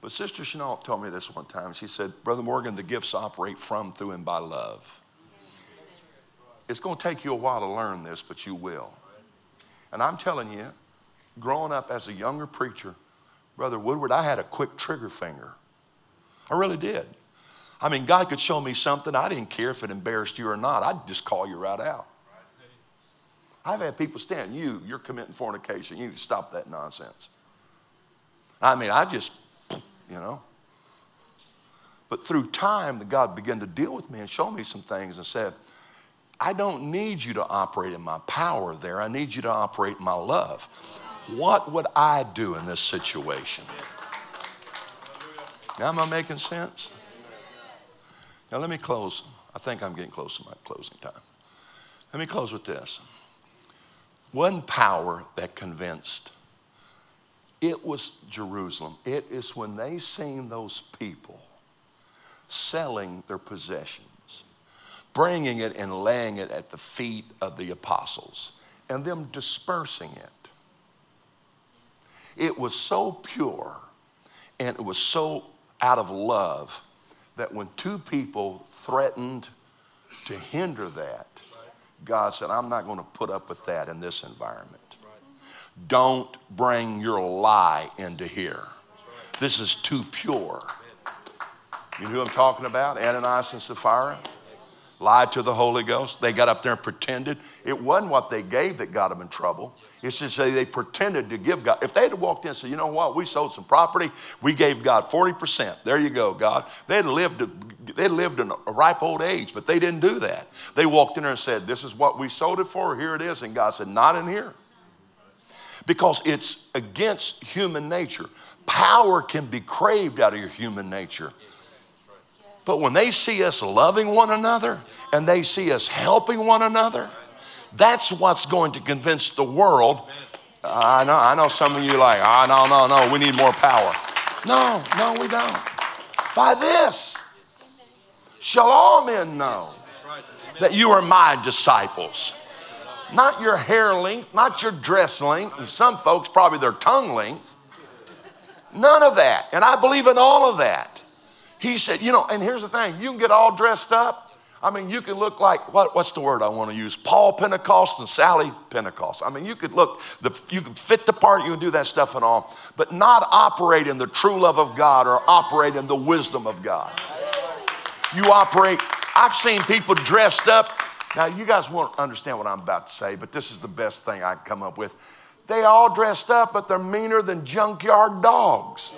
But Sister Chanel told me this one time. She said, Brother Morgan, the gifts operate from, through, and by love. It's going to take you a while to learn this, but you will. And I'm telling you, growing up as a younger preacher, Brother Woodward, I had a quick trigger finger. I really did. I mean, God could show me something. I didn't care if it embarrassed you or not. I'd just call you right out. I've had people stand, you, you're committing fornication. You need to stop that nonsense. I mean, I just, you know. But through time, the God began to deal with me and show me some things and said, I don't need you to operate in my power there. I need you to operate in my love. What would I do in this situation? Now, am I making sense? Now, let me close. I think I'm getting close to my closing time. Let me close with this. One power that convinced, it was Jerusalem. It is when they seen those people selling their possessions bringing it and laying it at the feet of the apostles and them dispersing it. It was so pure and it was so out of love that when two people threatened to hinder that, God said, I'm not going to put up with that in this environment. Don't bring your lie into here. This is too pure. You know who I'm talking about? Ananias and Sapphira? lied to the Holy Ghost. They got up there and pretended. It wasn't what they gave that got them in trouble. It's just say they pretended to give God. If they had walked in and said, you know what, we sold some property, we gave God 40%. There you go, God. They had lived, they lived in a ripe old age, but they didn't do that. They walked in there and said, this is what we sold it for, here it is. And God said, not in here. Because it's against human nature. Power can be craved out of your human nature. But when they see us loving one another and they see us helping one another, that's what's going to convince the world. I know, I know some of you like, ah, oh, no, no, no, we need more power. No, no, we don't. By this shall all men know that you are my disciples. Not your hair length, not your dress length, and some folks probably their tongue length. None of that. And I believe in all of that. He said, you know, and here's the thing you can get all dressed up. I mean, you can look like, what, what's the word I want to use? Paul Pentecost and Sally Pentecost. I mean, you could look, the, you could fit the part, you can do that stuff and all, but not operate in the true love of God or operate in the wisdom of God. You operate, I've seen people dressed up. Now, you guys won't understand what I'm about to say, but this is the best thing I can come up with. They all dressed up, but they're meaner than junkyard dogs.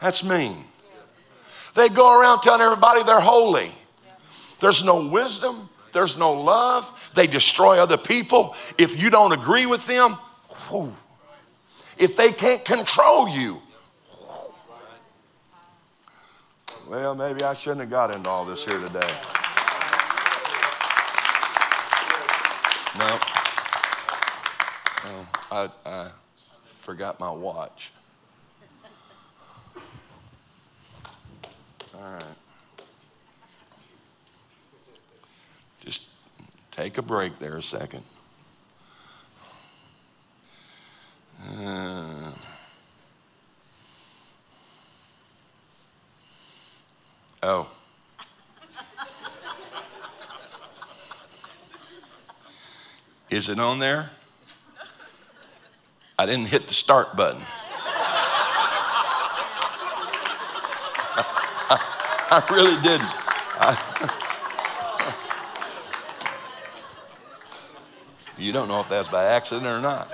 That's mean. They go around telling everybody they're holy. There's no wisdom, there's no love. They destroy other people. If you don't agree with them, if they can't control you, well, maybe I shouldn't have got into all this here today. No. No, I, I forgot my watch. All right. Just take a break there a second. Uh, oh. Is it on there? I didn't hit the start button. I really didn't. I, you don't know if that's by accident or not.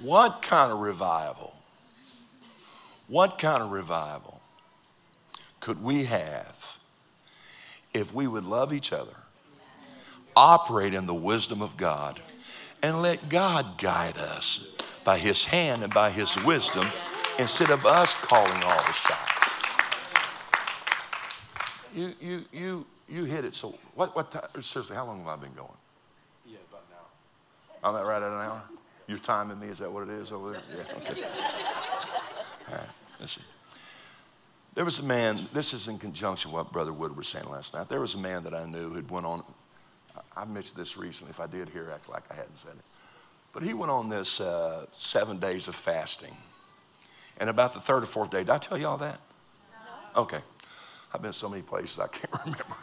What kind of revival? What kind of revival could we have if we would love each other, operate in the wisdom of God, and let God guide us by His hand and by His wisdom? instead of us calling all the shots. You, you, you, you hit it. So, what, what time, seriously, how long have I been going? Yes. I'm at right at an hour? You're timing me, is that what it is over there? Yeah, okay. All right, listen. There was a man, this is in conjunction with what Brother Wood was saying last night. There was a man that I knew who'd went on, I mentioned this recently. If I did here, act like I hadn't said it. But he went on this uh, seven days of fasting. And about the third or fourth day, did I tell you all that? No. Okay. I've been so many places I can't remember.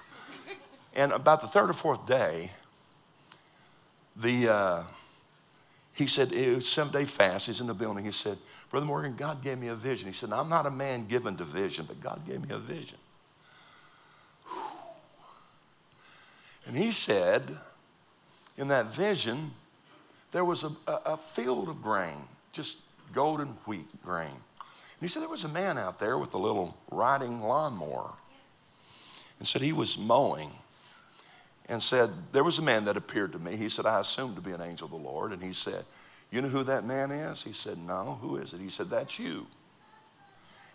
And about the third or fourth day, the, uh, he said, it was seven day fast. He's in the building. He said, Brother Morgan, God gave me a vision. He said, I'm not a man given to vision, but God gave me a vision. And he said, in that vision, there was a, a, a field of grain, just golden wheat grain. And he said there was a man out there with a little riding lawnmower. And said he was mowing. And said, there was a man that appeared to me. He said, I assumed to be an angel of the Lord. And he said, you know who that man is? He said, No, who is it? He said, That's you.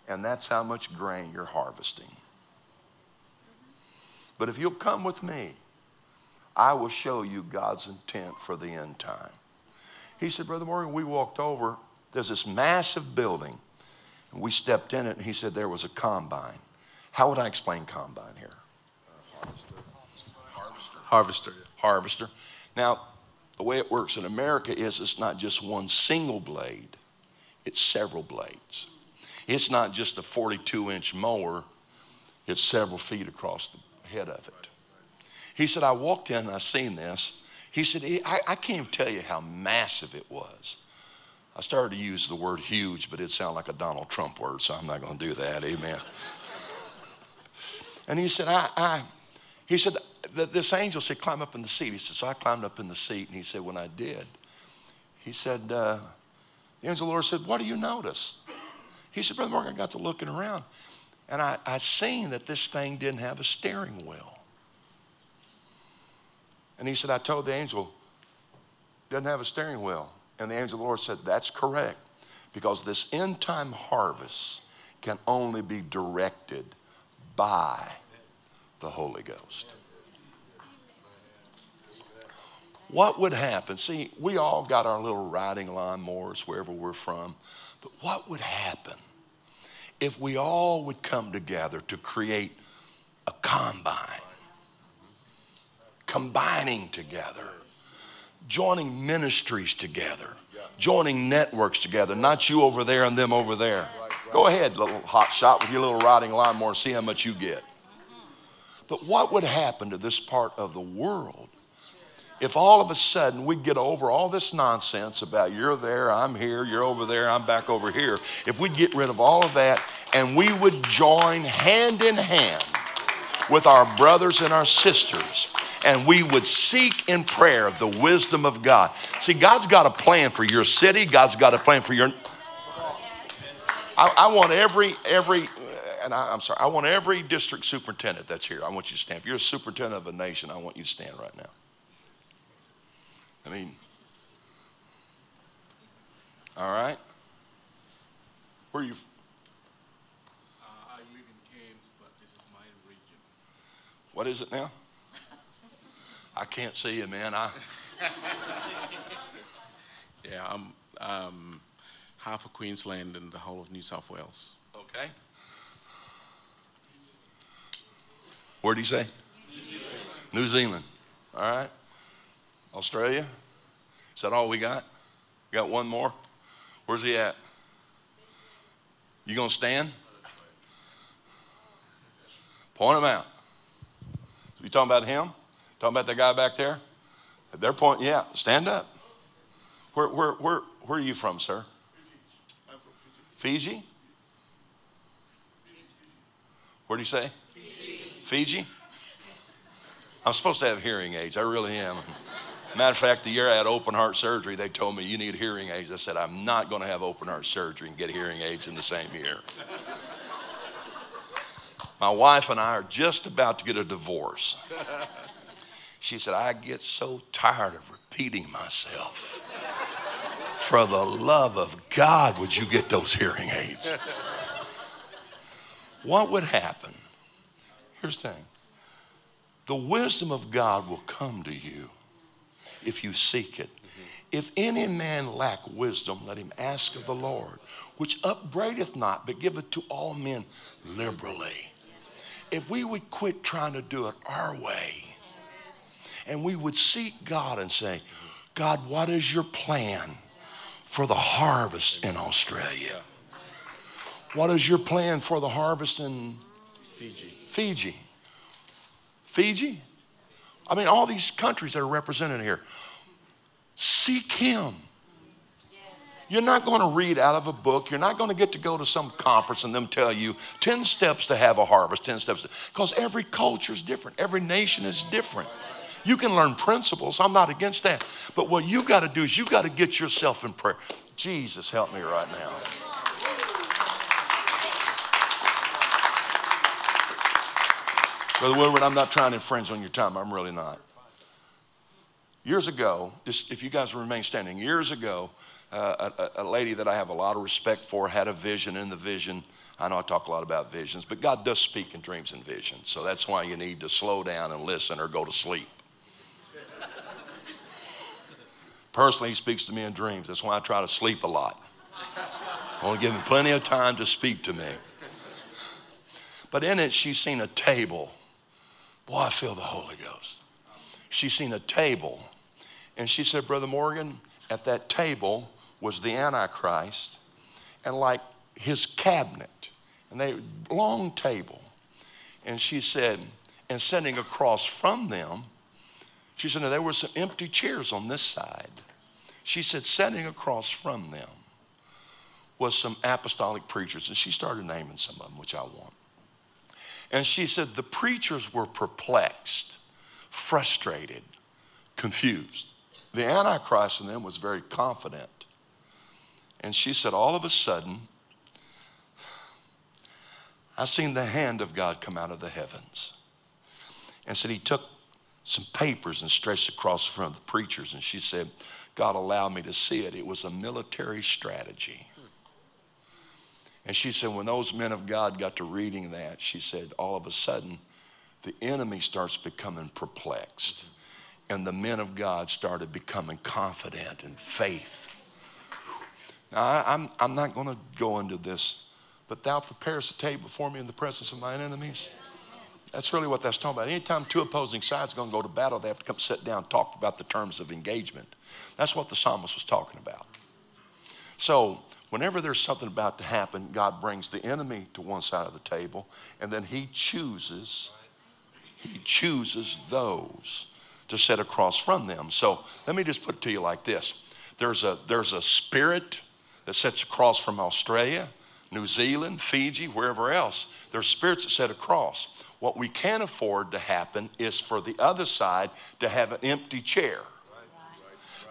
And that's how much grain you're harvesting. But if you'll come with me, I will show you God's intent for the end time. He said, Brother Morgan, we walked over. There's this massive building. And we stepped in it, and he said there was a combine. How would I explain combine here? Harvester. Harvester. Now, the way it works in America is it's not just one single blade, it's several blades. It's not just a 42 inch mower, it's several feet across the head of it. He said, I walked in and I seen this. He said, I, I can't tell you how massive it was. I started to use the word huge, but it sounded like a Donald Trump word, so I'm not going to do that. Amen. and he said, I, I, he said, this angel said, climb up in the seat. He said, so I climbed up in the seat. And he said, when I did, he said, uh, the angel of the Lord said, what do you notice? He said, Brother Morgan, I got to looking around. And I, I seen that this thing didn't have a steering wheel. And he said, I told the angel, doesn't have a steering wheel. And the angel of the Lord said, That's correct. Because this end time harvest can only be directed by the Holy Ghost. What would happen? See, we all got our little riding lawnmowers wherever we're from, but what would happen if we all would come together to create a combine? Combining together, joining ministries together, joining networks together, not you over there and them over there. Go ahead, little hot shot with your little riding lawnmower, and see how much you get. But what would happen to this part of the world if all of a sudden we get over all this nonsense about you're there, I'm here, you're over there, I'm back over here, if we get rid of all of that and we would join hand in hand with our brothers and our sisters and we would seek in prayer the wisdom of God. See, God's got a plan for your city, God's got a plan for your. I, I want every, every, and I, am sorry, I want every district superintendent that's here, I want you to stand. If you're a superintendent of a nation, I want you to stand right now. I mean, all right. Where are you? Uh, I live in Cairns, but this is my region. What is it now? I can't see you, man. I. yeah, I'm um, half of Queensland and the whole of New South Wales. Okay. Where do you say? New Zealand. New Zealand. All right. Australia? Is that all we got? got one more? Where's he at? You gonna stand? Point him out. So you talking about him? Talking about the guy back there? They're pointing, yeah, stand up. Where, where, where, where are you from, sir? Fiji. Fiji? Where do you say? Fiji. Fiji? I'm supposed to have hearing aids. I really am. Matter of fact, the year I had open heart surgery, they told me you need hearing aids. I said, I'm not going to have open heart surgery and get hearing aids in the same year. My wife and I are just about to get a divorce. She said, I get so tired of repeating myself. For the love of God, would you get those hearing aids? What would happen? Here's the thing the wisdom of God will come to you if you seek it. If any man lack wisdom, let him ask of the Lord, which upbraideth not, but giveth to all men liberally. If we would quit trying to do it our way, and we would seek God and say, God, what is your plan for the harvest in Australia? What is your plan for the harvest in Fiji. Fiji? Fiji? I mean, all these countries that are represented here. Seek Him. You're not going to read out of a book. You're not going to get to go to some conference and them tell you 10 steps to have a harvest, 10 steps. Because every culture is different, every nation is different. You can learn principles. I'm not against that. But what you got to do is you got to get yourself in prayer. Jesus, help me right now. Brother Woodward, I'm not trying to infringe on your time. I'm really not. Years ago, if you guys remain standing, years ago, uh, a, a, lady that I have a lot of respect for had a vision. In the vision, I know I talk a lot about visions, but God does speak in dreams and visions. So that's why you need to slow down and listen or go to sleep. Personally, He speaks to me in dreams. That's why I try to sleep a lot. I want to give Him plenty of time to speak to me. But in it, she's seen a table Boy, I feel the Holy Ghost. She seen a table, and she said, Brother Morgan, at that table was the Antichrist, and like his cabinet, and they long table. And she said, and sitting across from them, she said, there were some empty chairs on this side. She said, sitting across from them was some apostolic preachers, and she started naming some of them, which I want. And she said the preachers were perplexed, frustrated, confused. The Antichrist in them was very confident. And she said, all of a sudden, I seen the hand of God come out of the heavens. And said he took some papers and stretched across in front of the preachers. And she said, God allowed me to see it. It was a military strategy. And she said, when those men of God got to reading that, she said, all of a sudden, the enemy starts becoming perplexed. And the men of God started becoming confident in faith. Now, I, am I'm, I'm not going to go into this, but thou preparest a table before me in the presence of mine enemies. That's really what that's talking about. Anytime two opposing sides are going to go to battle, they have to come sit down and talk about the terms of engagement. That's what the psalmist was talking about. So Whenever there's something about to happen, God brings the enemy to one side of the table, and then He chooses, He chooses those to sit across from them. So let me just put it to you like this there's a, there's a spirit that sits across from Australia, New Zealand, Fiji, wherever else. There's spirits that sit across. What we can't afford to happen is for the other side to have an empty chair.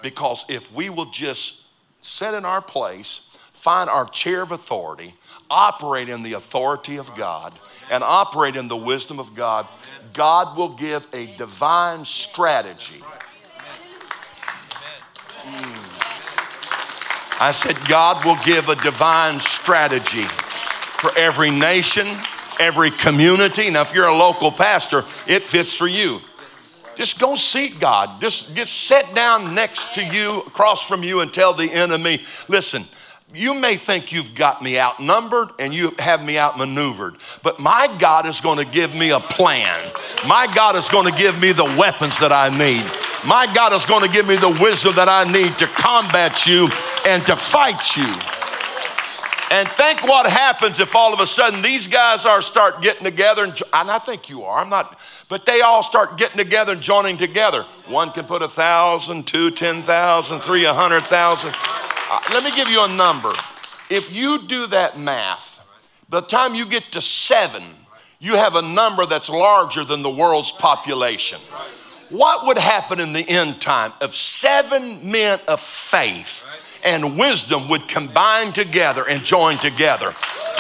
Because if we will just sit in our place find our chair of authority, operate in the authority of God, and operate in the wisdom of God, God will give a divine strategy. Mm. I said, God will give a divine strategy for every nation, every community. Now, if you're a local pastor, it fits for you. Just go seek God. Just, just sit down next to you, across from you, and tell the enemy, listen, you may think you've got me outnumbered and you have me outmaneuvered, but my God is going to give me a plan. My God is going to give me the weapons that I need. My God is going to give me the wisdom that I need to combat you and to fight you. And think what happens if all of a sudden these guys are start getting together, and, and I think you are. I'm not, but they all start getting together and joining together. One can put a thousand, two, ten thousand, three, a hundred thousand. Let me give you a number. If you do that math, by the time you get to seven, you have a number that's larger than the world's population. What would happen in the end time if seven men of faith and wisdom would combine together and join together?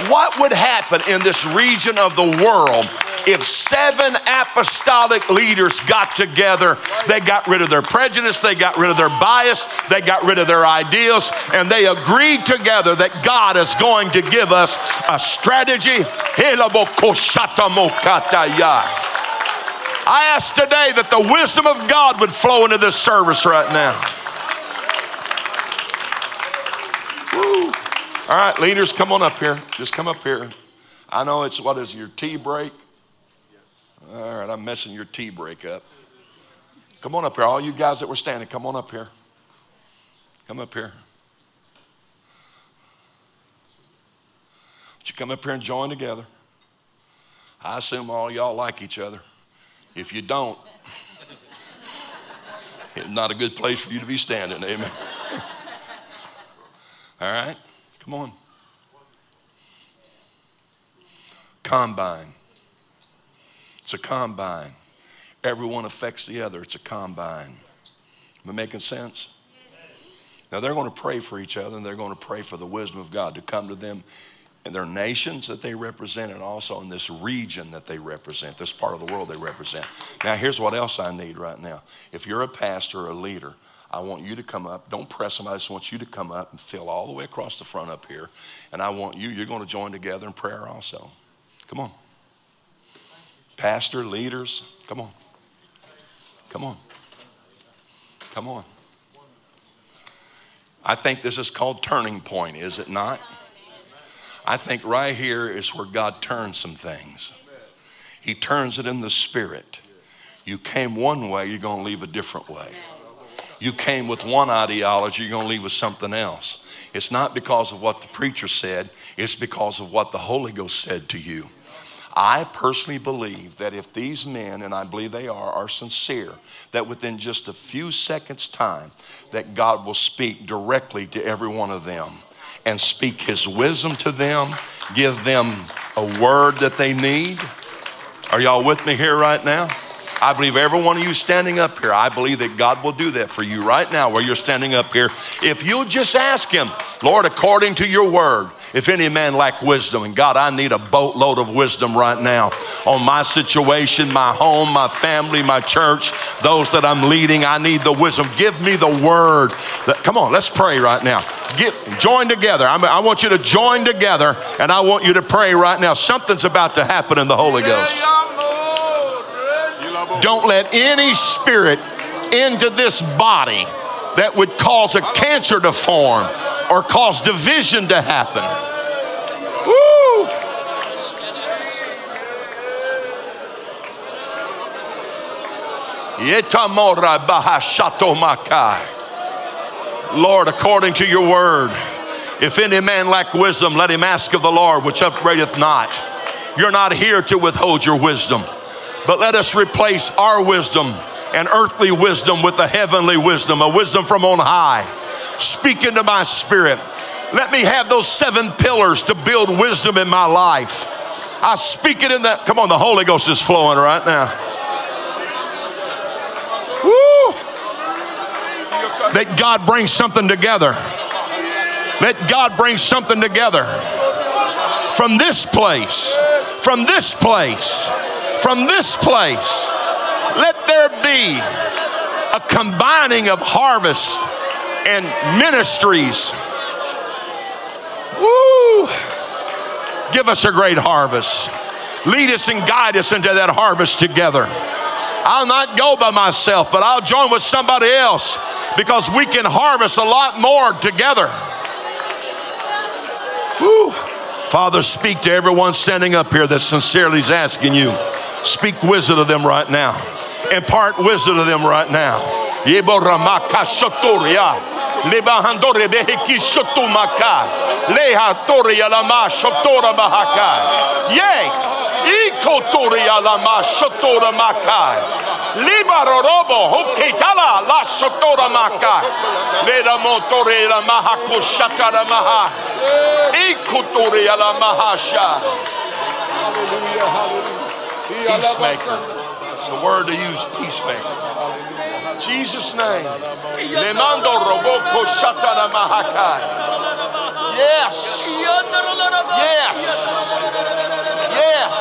What would happen in this region of the world if seven apostolic leaders got together, they got rid of their prejudice, they got rid of their bias, they got rid of their ideals, and they agreed together that God is going to give us a strategy. I ask today that the wisdom of God would flow into this service right now. All right, leaders, come on up here. Just come up here. I know it's what is your tea break? All right, I'm messing your tea break up. Come on up here. All you guys that were standing, come on up here. Come up here. Would you come up here and join together? I assume all y'all like each other. If you don't, it's not a good place for you to be standing. Amen. All right, come on. Combine. It's a combine. Everyone affects the other. It's a combine. Am I making sense? Now they're going to pray for each other and they're going to pray for the wisdom of God to come to them in their nations that they represent and also in this region that they represent, this part of the world they represent. Now, here's what else I need right now. If you're a pastor or a leader, I want you to come up. Don't press them. I just want you to come up and fill all the way across the front up here. And I want you, you're going to join together in prayer also. Come on. Pastor, leaders, come on. Come on. Come on. I think this is called turning point, is it not? I think right here is where God turns some things. He turns it in the spirit. You came one way, you're going to leave a different way. You came with one ideology, you're going to leave with something else. It's not because of what the preacher said, it's because of what the Holy Ghost said to you. I personally believe that if these men, and I believe they are, are sincere, that within just a few seconds' time, that God will speak directly to every one of them and speak his wisdom to them, give them a word that they need. Are y'all with me here right now? I believe every one of you standing up here, I believe that God will do that for you right now where you're standing up here. If you'll just ask Him, Lord, according to your word, if any man lack wisdom, and God, I need a boatload of wisdom right now on my situation, my home, my family, my church, those that I'm leading. I need the wisdom. Give me the word. That, come on, let's pray right now. Get join together. I, I want you to join together, and I want you to pray right now. Something's about to happen in the Holy Ghost. Don't let any spirit into this body that would cause a cancer to form or cause division to happen. Woo! Lord, according to your word, if any man lack wisdom, let him ask of the Lord, which upbraideth not. You're not here to withhold your wisdom, but let us replace our wisdom and earthly wisdom with a heavenly wisdom, a wisdom from on high. Speak into my spirit. Let me have those seven pillars to build wisdom in my life. I speak it in that. Come on, the Holy Ghost is flowing right now. Woo! That God brings something together. Let God bring something together from this place, from this place, from this place. Let there be a combining of harvest and ministries. Woo! Give us a great harvest. Lead us and guide us into that harvest together. I'll not go by myself, but I'll join with somebody else because we can harvest a lot more together. Woo. Father, speak to everyone standing up here that sincerely is asking you. Speak wisdom to them right now. Impart wisdom to them right now. Leha tori alama shotora mahaka. Yea. Ikotori alama shotora makai. Libaro robo hoketala la shotora makai. Leda motore la mahako shatara maha. Hallelujah, hallelujah. Peacemaker. The word to use peacemaker. Jesus' name. Lemando roboko shatana mahakai. Yes. Yes. Yes.